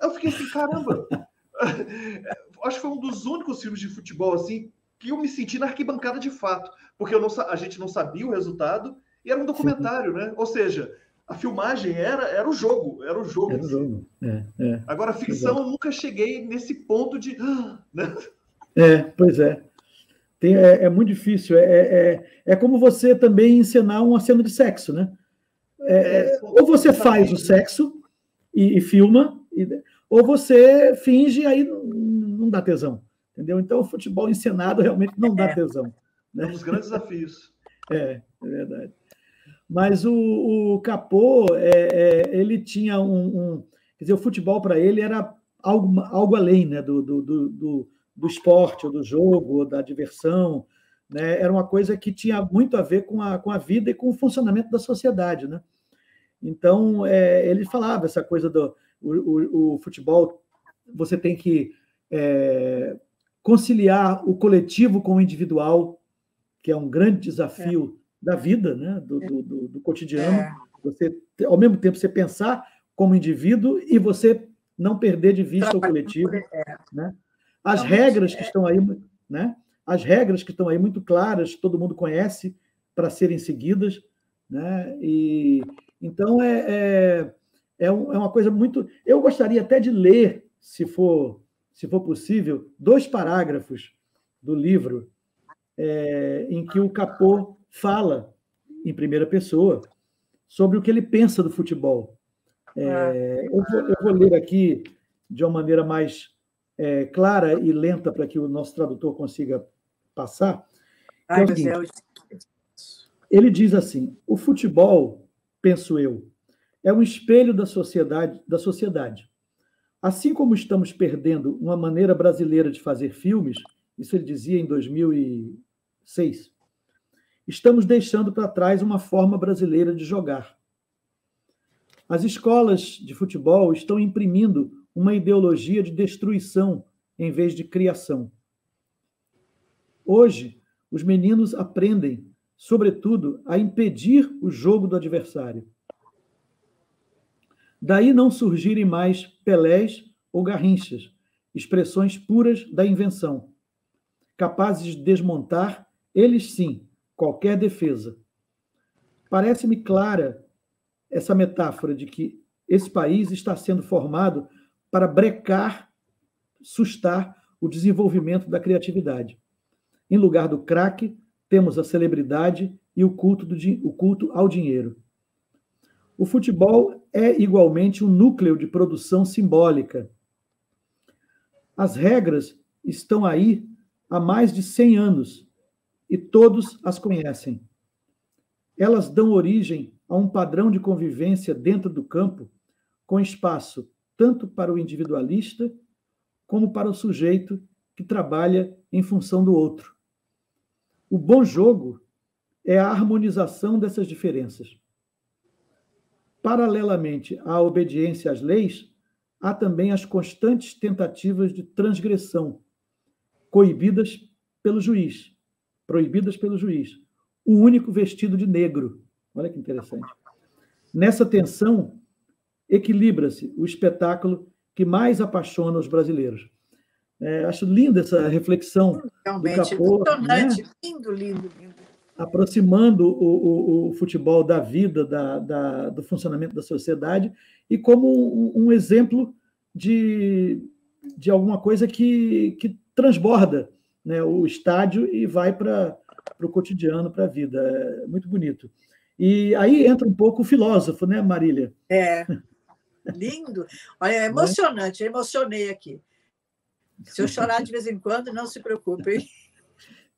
Eu fiquei assim, caramba. Acho que foi um dos únicos filmes de futebol assim que eu me senti na arquibancada de fato, porque não, a gente não sabia o resultado e era um documentário, Sim. né? Ou seja, a filmagem era, era o jogo, era o jogo. Era o jogo. É, é. Agora, a ficção, Exato. eu nunca cheguei nesse ponto de. Né? É, pois é. Tem, é, é, muito difícil. É, é, é como você também encenar uma cena de sexo, né? É, é ou você faz o sexo e, e filma, e, ou você finge, aí não, não, dá tesão. Entendeu? Então, o futebol encenado realmente não dá tesão. Né? É um dos grandes desafios. É, é verdade. Mas o, o Capô, é, é, ele tinha um, um, Quer dizer, o futebol para ele era algo, algo além né, do, do, do, do esporte, ou do jogo, ou da diversão. Né? Era uma coisa que tinha muito a ver com a, com a vida e com o funcionamento da sociedade. Né? Então, é, ele falava essa coisa do o, o, o futebol, você tem que é, conciliar o coletivo com o individual, que é um grande desafio da vida, né? do, do, do, do cotidiano. É. Você, ao mesmo tempo, você pensar como indivíduo e você não perder de vista o coletivo. É. Né? As regras que é. estão aí, né? As regras que estão aí muito claras, todo mundo conhece para serem seguidas, né? E então é, é, é, um, é uma coisa muito. Eu gostaria até de ler, se for se for possível, dois parágrafos do livro é, em que o Capô fala em primeira pessoa sobre o que ele pensa do futebol. É, ah. eu, vou, eu, vou, ler aqui de uma maneira mais é, clara e lenta para que o nosso tradutor consiga passar. É Ai, é seguinte, ele diz assim: o futebol, penso eu, é um espelho da sociedade, da sociedade. Assim como estamos perdendo uma maneira brasileira de fazer filmes, isso ele dizia em 2006, estamos deixando para trás uma forma brasileira de jogar. As escolas de futebol estão imprimindo uma ideologia de destruição em vez de criação. Hoje, os meninos aprendem, sobretudo, a impedir o jogo do adversário. Daí não surgirem mais Pelés ou Garrinchas, expressões puras da invenção, capazes de desmontar, eles sim, qualquer defesa. Parece-me clara essa metáfora de que esse país está sendo formado para brecar, sustar o desenvolvimento da criatividade. Em lugar do craque, temos a celebridade e o culto, do, o culto ao dinheiro. O futebol é igualmente um núcleo de produção simbólica. As regras estão aí há mais de 100 anos e todos as conhecem. Elas dão origem a um padrão de convivência dentro do campo, com espaço tanto para o individualista como para o sujeito que trabalha em função do outro. O bom jogo é a harmonização dessas diferenças. Paralelamente à obediência às leis, há também as constantes tentativas de transgressão, coibidas pelo juiz, proibidas pelo juiz. O único vestido de negro. Olha que interessante. Nessa tensão, equilibra-se o espetáculo que mais apaixona os brasileiros. É, acho linda essa reflexão Realmente, do Capô, né? lindo, lindo, lindo. Aproximando o, o, o futebol da vida, da, da, do funcionamento da sociedade, e como um, um exemplo de, de alguma coisa que, que transborda né, o estádio e vai para o cotidiano, para a vida. É muito bonito. E aí entra um pouco o filósofo, né, Marília? É. Lindo. Olha, é emocionante, eu emocionei aqui. Se eu chorar de vez em quando, não se preocupe.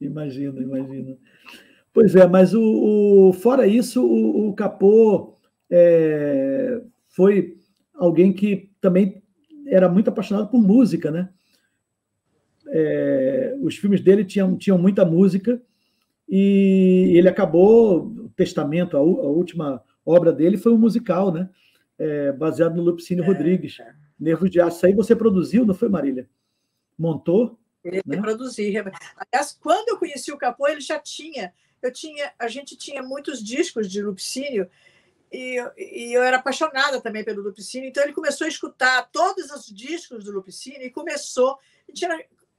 Imagina, imagina. Pois é, mas o, o fora isso, o, o Capô é, foi alguém que também era muito apaixonado por música, né? é, os filmes dele tinham, tinham muita música e ele acabou, o Testamento, a, a última obra dele foi um musical, né? É, baseado no Lupicínio é, Rodrigues, Nervos de Aço. Isso aí você produziu, não foi, Marília? montou. Ele né? produzir. Aliás, quando eu conheci o Capô, ele já tinha. Eu tinha, a gente tinha muitos discos de Lupicínio e, e eu era apaixonada também pelo Lupicínio. Então ele começou a escutar todos os discos do Lupicínio e começou.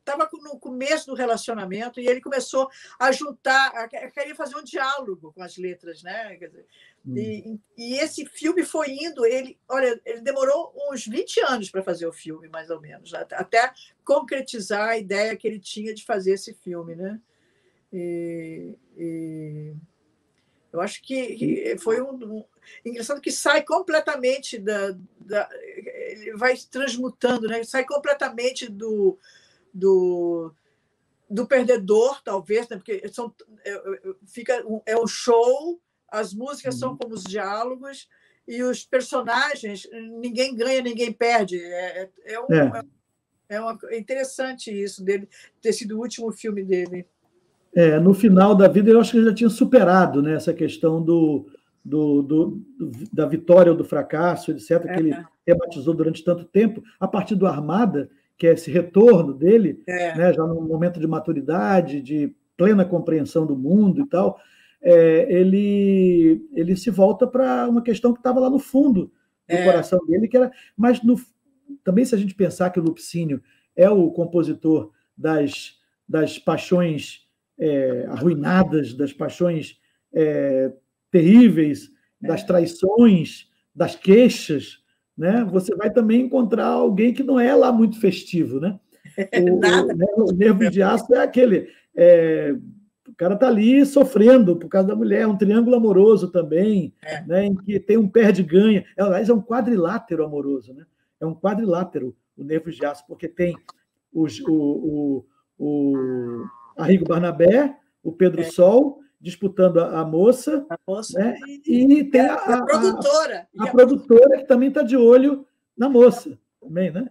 Estava no começo do relacionamento e ele começou a juntar, a, queria fazer um diálogo com as letras, né? Dizer, hum. e, e, esse filme foi indo, ele, olha, ele demorou uns 20 anos para fazer o filme, mais ou menos, até concretizar a ideia que ele tinha de fazer esse filme, né? E, e eu acho que foi um, um, engraçado que sai completamente da, da, ele vai transmutando, né? Sai completamente do do, do perdedor, talvez, né? porque são, é, fica é um show, as músicas uhum. são como os diálogos e os personagens ninguém ganha, ninguém perde. É, é, é um, é. é, uma, é interessante isso dele ter sido o último filme dele. É, no final da vida, eu acho que ele já tinha superado né, essa questão do, do, do, da vitória ou do fracasso, etc., que ele é. rebatizou durante tanto tempo. A partir do Armada, que é esse retorno dele, é. né, já num momento de maturidade, de plena compreensão do mundo e tal, é, ele, ele se volta para uma questão que estava lá no fundo do é. coração dele, que era. Mas no, também, se a gente pensar que o Lupicínio é o compositor das, das paixões é, arruinadas, das paixões é, terríveis, das é. traições, das queixas, né? Você vai também encontrar alguém que não é lá muito festivo, né? O, Nada. Né, o nervo de aço é aquele. É, o cara está ali sofrendo por causa da mulher, um triângulo amoroso também, é. né, em que tem um perde-ganha. É, aliás, é um quadrilátero amoroso, né? É um quadrilátero o nervo de aço, porque tem os, o, o, o Arrigo Barnabé, o Pedro é. Sol, disputando a, a moça, a moça né? e tem a, a, a produtora, a, produtora que também está de olho na moça, também, né?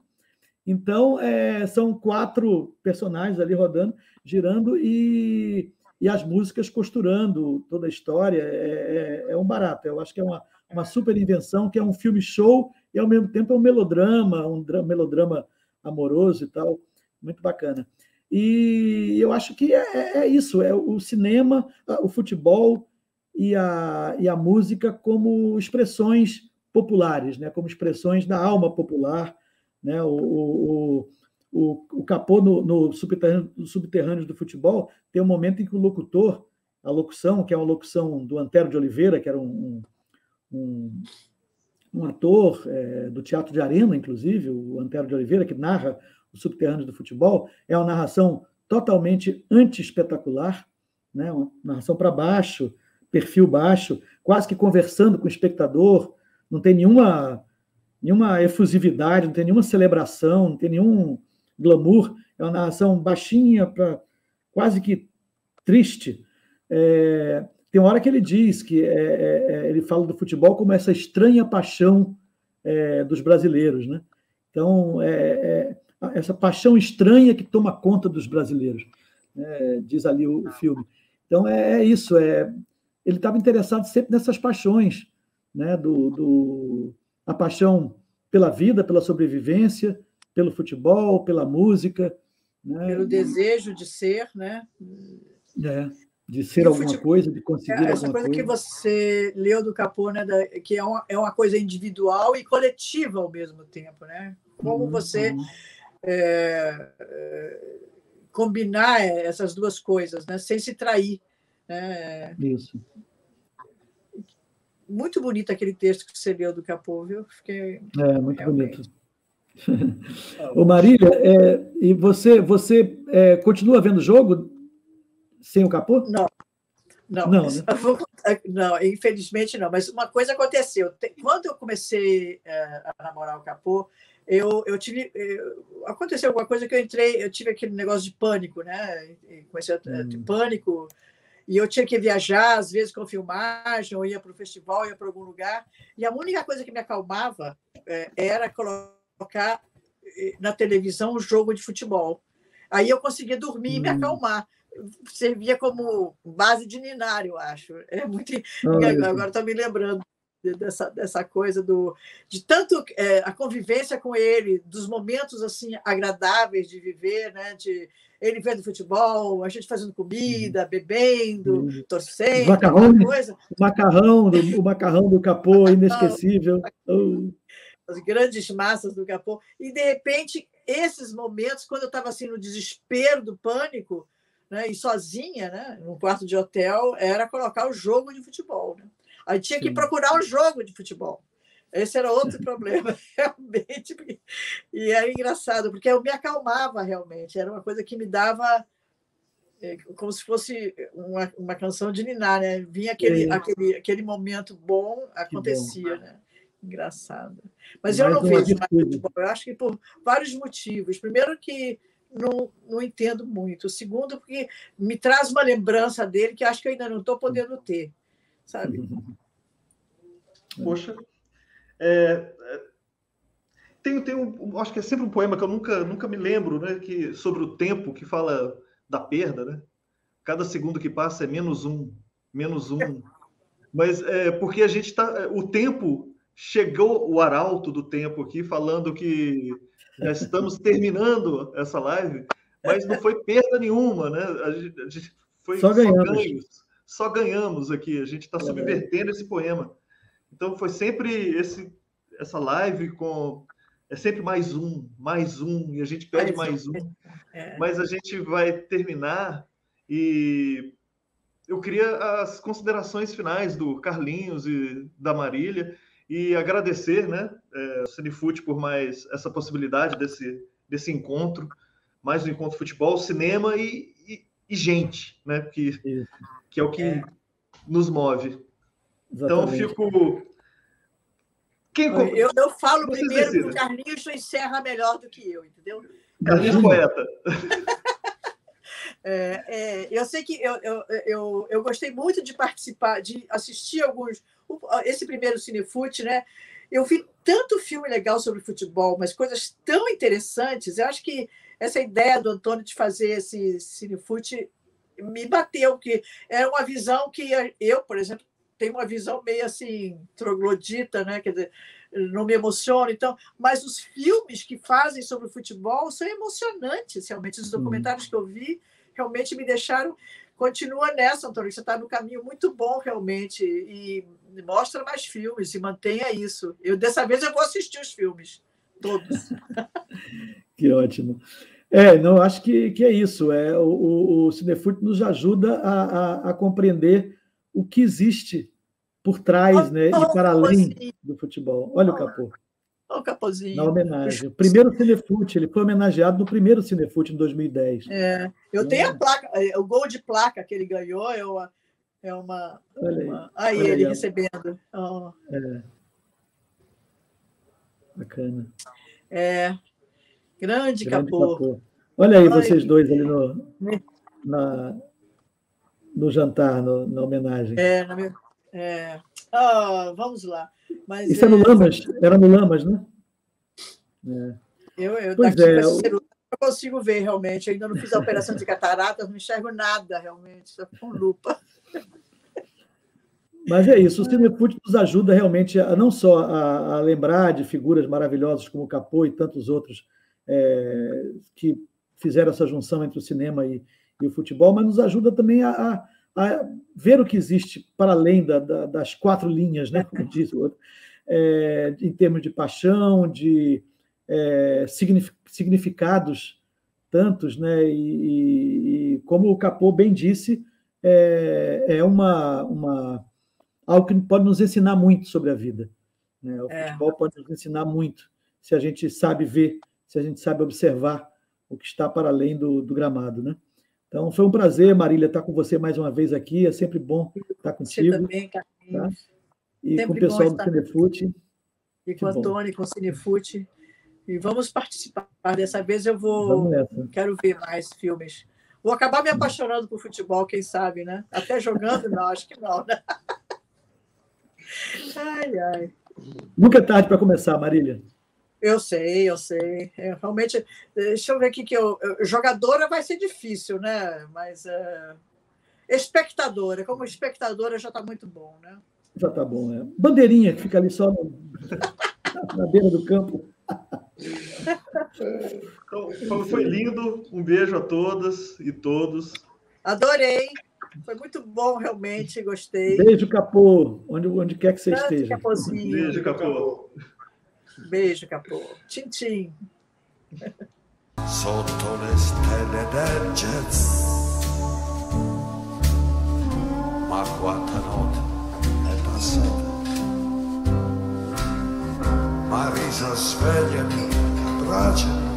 Então é, são quatro personagens ali rodando, girando e, e as músicas costurando toda a história. É, é, é um barato. Eu acho que é uma, uma super invenção, que é um filme show e ao mesmo tempo é um melodrama, um melodrama amoroso e tal, muito bacana. E eu acho que é, é, é isso, é o cinema, o futebol e a, e a música como expressões populares, né? como expressões da alma popular. Né? O, o, o, o Capô, no, no, subterrâneo, Subterrâneo do Futebol, tem um momento em que o locutor, a locução, que é uma locução do Antero de Oliveira, que era um, um, um ator é, do Teatro de Arena, inclusive, o Antero de Oliveira, que narra o Subterrâneo do Futebol, é uma narração totalmente anti-espetacular, né? uma narração para baixo, perfil baixo, quase que conversando com o espectador, não tem nenhuma, nenhuma efusividade, não tem nenhuma celebração, não tem nenhum glamour, é uma narração baixinha, para quase que triste. É, tem uma hora que ele diz que é, é, é ele fala do futebol como essa estranha paixão é, dos brasileiros, né? Então, é, é essa paixão estranha que toma conta dos brasileiros, né? diz ali o, o, filme. Então é, é isso, é, ele estava interessado sempre nessas paixões, né? do, do, a paixão pela vida, pela sobrevivência, pelo futebol, pela música. Né? Pelo desejo de ser, né? É, de ser alguma futebol, coisa, de conseguir é, essa coisa. coisa que você leu do Capô, né? Da, que é uma, é uma coisa individual e coletiva ao mesmo tempo, né? Como uhum, você... Uhum é, é, combinar essas duas coisas, né? sem se trair. Né? Isso. Muito bonito aquele texto que você leu do Capô, viu? Fiquei, é, muito realmente. bonito. Ô Marília, é, e você, você é, continua vendo o jogo sem o Capô? Não. Não, não, né? não, infelizmente não. Mas uma coisa aconteceu. Quando eu comecei é, a namorar o Capô, eu, eu tive. Eu, aconteceu alguma coisa que eu entrei, eu tive aquele negócio de pânico, né? Comecei a ter hum. pânico, e eu tinha que viajar, às vezes com filmagem, ou ia para o festival, ia para algum lugar, e a única coisa que me acalmava é, era colocar eh, na televisão um jogo de futebol. Aí eu conseguia dormir hum. e me hum. acalmar. Servia como base de ninário, eu acho. É muito. Agora estou me lembrando dessa, dessa coisa do de tanto é, a convivência com ele, dos momentos assim agradáveis de viver, né? De ele vendo futebol, a gente fazendo comida, bebendo, uhum. torcendo, o macarrão, coisa. O macarrão, do, o macarrão do capô, inesquecível. As grandes massas do capô. E, de repente, esses momentos, quando eu estava assim, no desespero do pânico, né, e sozinha, né, num quarto de hotel, era colocar o jogo de futebol. Né? Aí tinha que procurar um jogo de futebol. Esse era outro problema, realmente. E era engraçado, porque eu me acalmava realmente. Era uma coisa que me dava é, como se fosse uma, uma canção de Niná, né? Vinha aquele, é. aquele, aquele momento bom, acontecia, bom. né? Engraçado. Mas eu não vejo mais futebol. Eu acho que por vários motivos. Primeiro que não, não entendo muito. Segundo, porque me traz uma lembrança dele que acho que eu ainda não estou podendo ter, sabe? Poxa, é, é, tem, tem um, acho que é sempre um poema que eu nunca, nunca me lembro, né? Que, sobre o tempo, que fala da perda, né? Cada segundo que passa é menos um, menos um. Mas é porque a gente está. É, o tempo chegou o arauto do tempo aqui falando que já estamos terminando essa live, mas não foi perda nenhuma, né? A gente, a gente foi só, ganhamos. só ganhos, só ganhamos aqui. A gente está é subvertendo esse poema. Então foi sempre esse, essa live com é sempre mais um, mais um, e a gente pede mais, mais um. É. Mas a gente vai terminar e eu queria as considerações finais do Carlinhos e da Marília e agradecer, né, é, Cinefute por mais essa possibilidade desse, desse encontro, mais um encontro futebol, cinema e, e, gente, né, que, que é o que é. nos move. Então, Exatamente. Então, fico. Quem... Eu, eu falo Vocês primeiro decidem. que o Carlinhos encerra melhor do que eu, entendeu? Carlinhos poeta. É, é, eu sei que eu, eu, eu, eu, gostei muito de participar, de assistir alguns. Esse primeiro Cinefute, né? Eu vi tanto filme legal sobre futebol, mas coisas tão interessantes. Eu acho que essa ideia do Antônio de fazer esse Cinefute me bateu, porque era uma visão que eu, por exemplo, tem uma visão meio assim, troglodita, né? Quer dizer, não me emociono, então, mas os filmes que fazem sobre o futebol são emocionantes, realmente. Os documentários que eu vi realmente me deixaram. Continua nessa, Antônio, você está no caminho muito bom, realmente, e mostra mais filmes e mantenha isso. Eu Dessa vez eu vou assistir os filmes, todos. que ótimo. É, não, acho que, que é isso. É, o, o, Cinefute nos ajuda a, a, a compreender o que existe por trás né, e para além do futebol. Olha o capô. Olha o capozinho. Na homenagem. O primeiro Cinefute, ele foi homenageado no primeiro Cinefute em 2010. É, eu tenho a placa, é, o gol de placa que ele ganhou é uma. É uma, olha uma... Aí, ele aí, recebendo. Oh. É. Bacana. É. Grande, Grande capô. capô. Olha aí Ai. vocês dois ali no, na, no jantar, no, na homenagem. É, na minha... É. Oh, vamos lá. Mas, Isso é, no Lamas? Era no Lamas, né? É. Eu, eu pois daqui é, eu... não consigo ver realmente. Eu ainda não fiz a operação de cataratas, não enxergo nada realmente, só com lupa. Mas é isso, o Cinefute nos ajuda realmente a não só a, a, lembrar de figuras maravilhosas como Capô e tantos outros é, que fizeram essa junção entre o cinema e, e, o futebol, mas nos ajuda também a, a ver o que existe para além da, da, das quatro linhas, né, como diz o outro, é, em termos de paixão, de é, significados tantos, né, e, e, como o Capô bem disse, é, é uma, uma algo que pode nos ensinar muito sobre a vida. Né? O é. futebol pode nos ensinar muito se a gente sabe ver, se a gente sabe observar o que está para além do, do gramado, né? Então, foi um prazer, Marília, estar com você mais uma vez aqui. É sempre bom estar contigo. Você também, Carlinhos. Tá? E sempre com o pessoal do Cinefute. E com o Antônio, com o Cinefute. E vamos participar. Dessa vez eu vou. Quero ver mais filmes. Vou acabar me apaixonando por futebol, quem sabe, né? Até jogando, não, acho que não, né? Ai, ai. Nunca é tarde para começar, Marília. Eu sei, eu sei. É, realmente, deixa eu ver aqui que eu, eu, jogadora vai ser difícil, né? Mas é, espectadora, como espectadora já está muito bom, né? Já tá bom, é. Bandeirinha, que fica ali só no, na beira do campo. Então, foi lindo. Um beijo a todas e todos. Adorei. Foi muito bom, realmente, gostei. Beijo, Capô, onde, onde quer que você Grande esteja. Capozinho. Beijo, Capô. Beijo, Capô. Tchim, tchim. Sotto le stelle del jazz. Ma quanta notte è passata. Marisa svegliami, capraccia.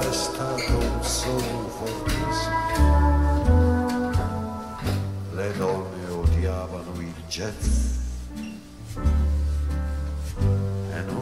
È stato un sogno fortissimo. Le donne odiavano il jazz.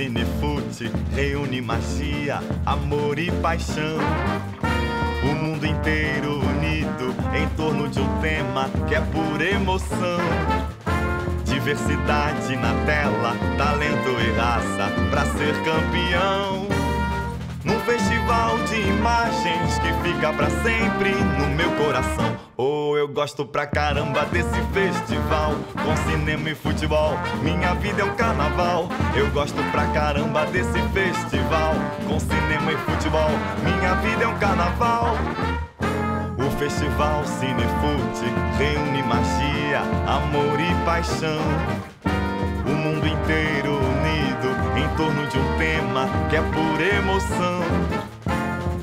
Cinefute reúne magia, amor e paixão. O mundo inteiro unido em torno de um tema que é pura emoção. Diversidade na tela, talento e raça pra ser campeão. Num festival de imagens que fica pra sempre no meu coração. Eu gosto pra caramba desse festival. Com cinema e futebol, minha vida é um carnaval. Eu gosto pra caramba desse festival. Com cinema e futebol, minha vida é um carnaval. O festival Cinefute reúne magia, amor e paixão. O mundo inteiro unido em torno de um tema que é pura emoção.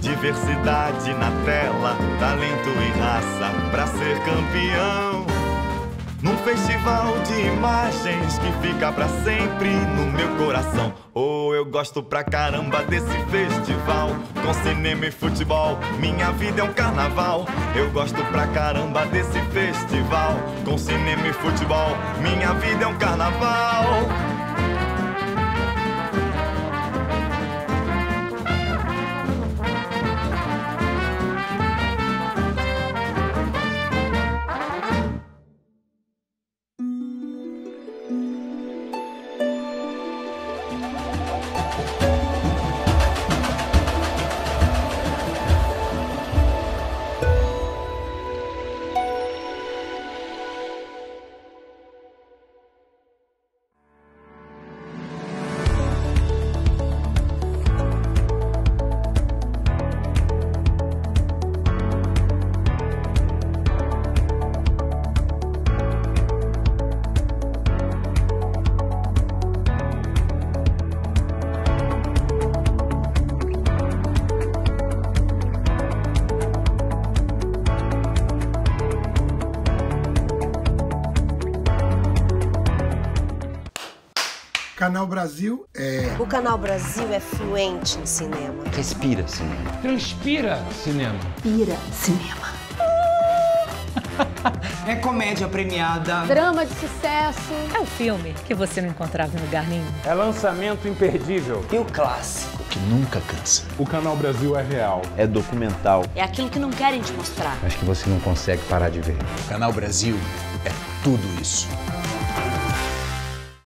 Diversidade na tela, talento e raça pra ser campeão. Num festival de imagens que fica pra sempre no meu coração. Oh, eu gosto pra caramba desse festival. Com cinema e futebol, minha vida é um carnaval. Eu gosto pra caramba desse festival. Com cinema e futebol, minha vida é um carnaval. Canal Brasil é. O Canal Brasil é fluente em cinema. Respira cinema. Transpira cinema. Pira cinema. É comédia premiada. Drama de sucesso. É o filme que você não encontrava em lugar nenhum. É lançamento imperdível. E o clássico. Que nunca cansa. O Canal Brasil é real. É documental. É aquilo que não querem te mostrar. Mas que você não consegue parar de ver. Canal Brasil é tudo isso.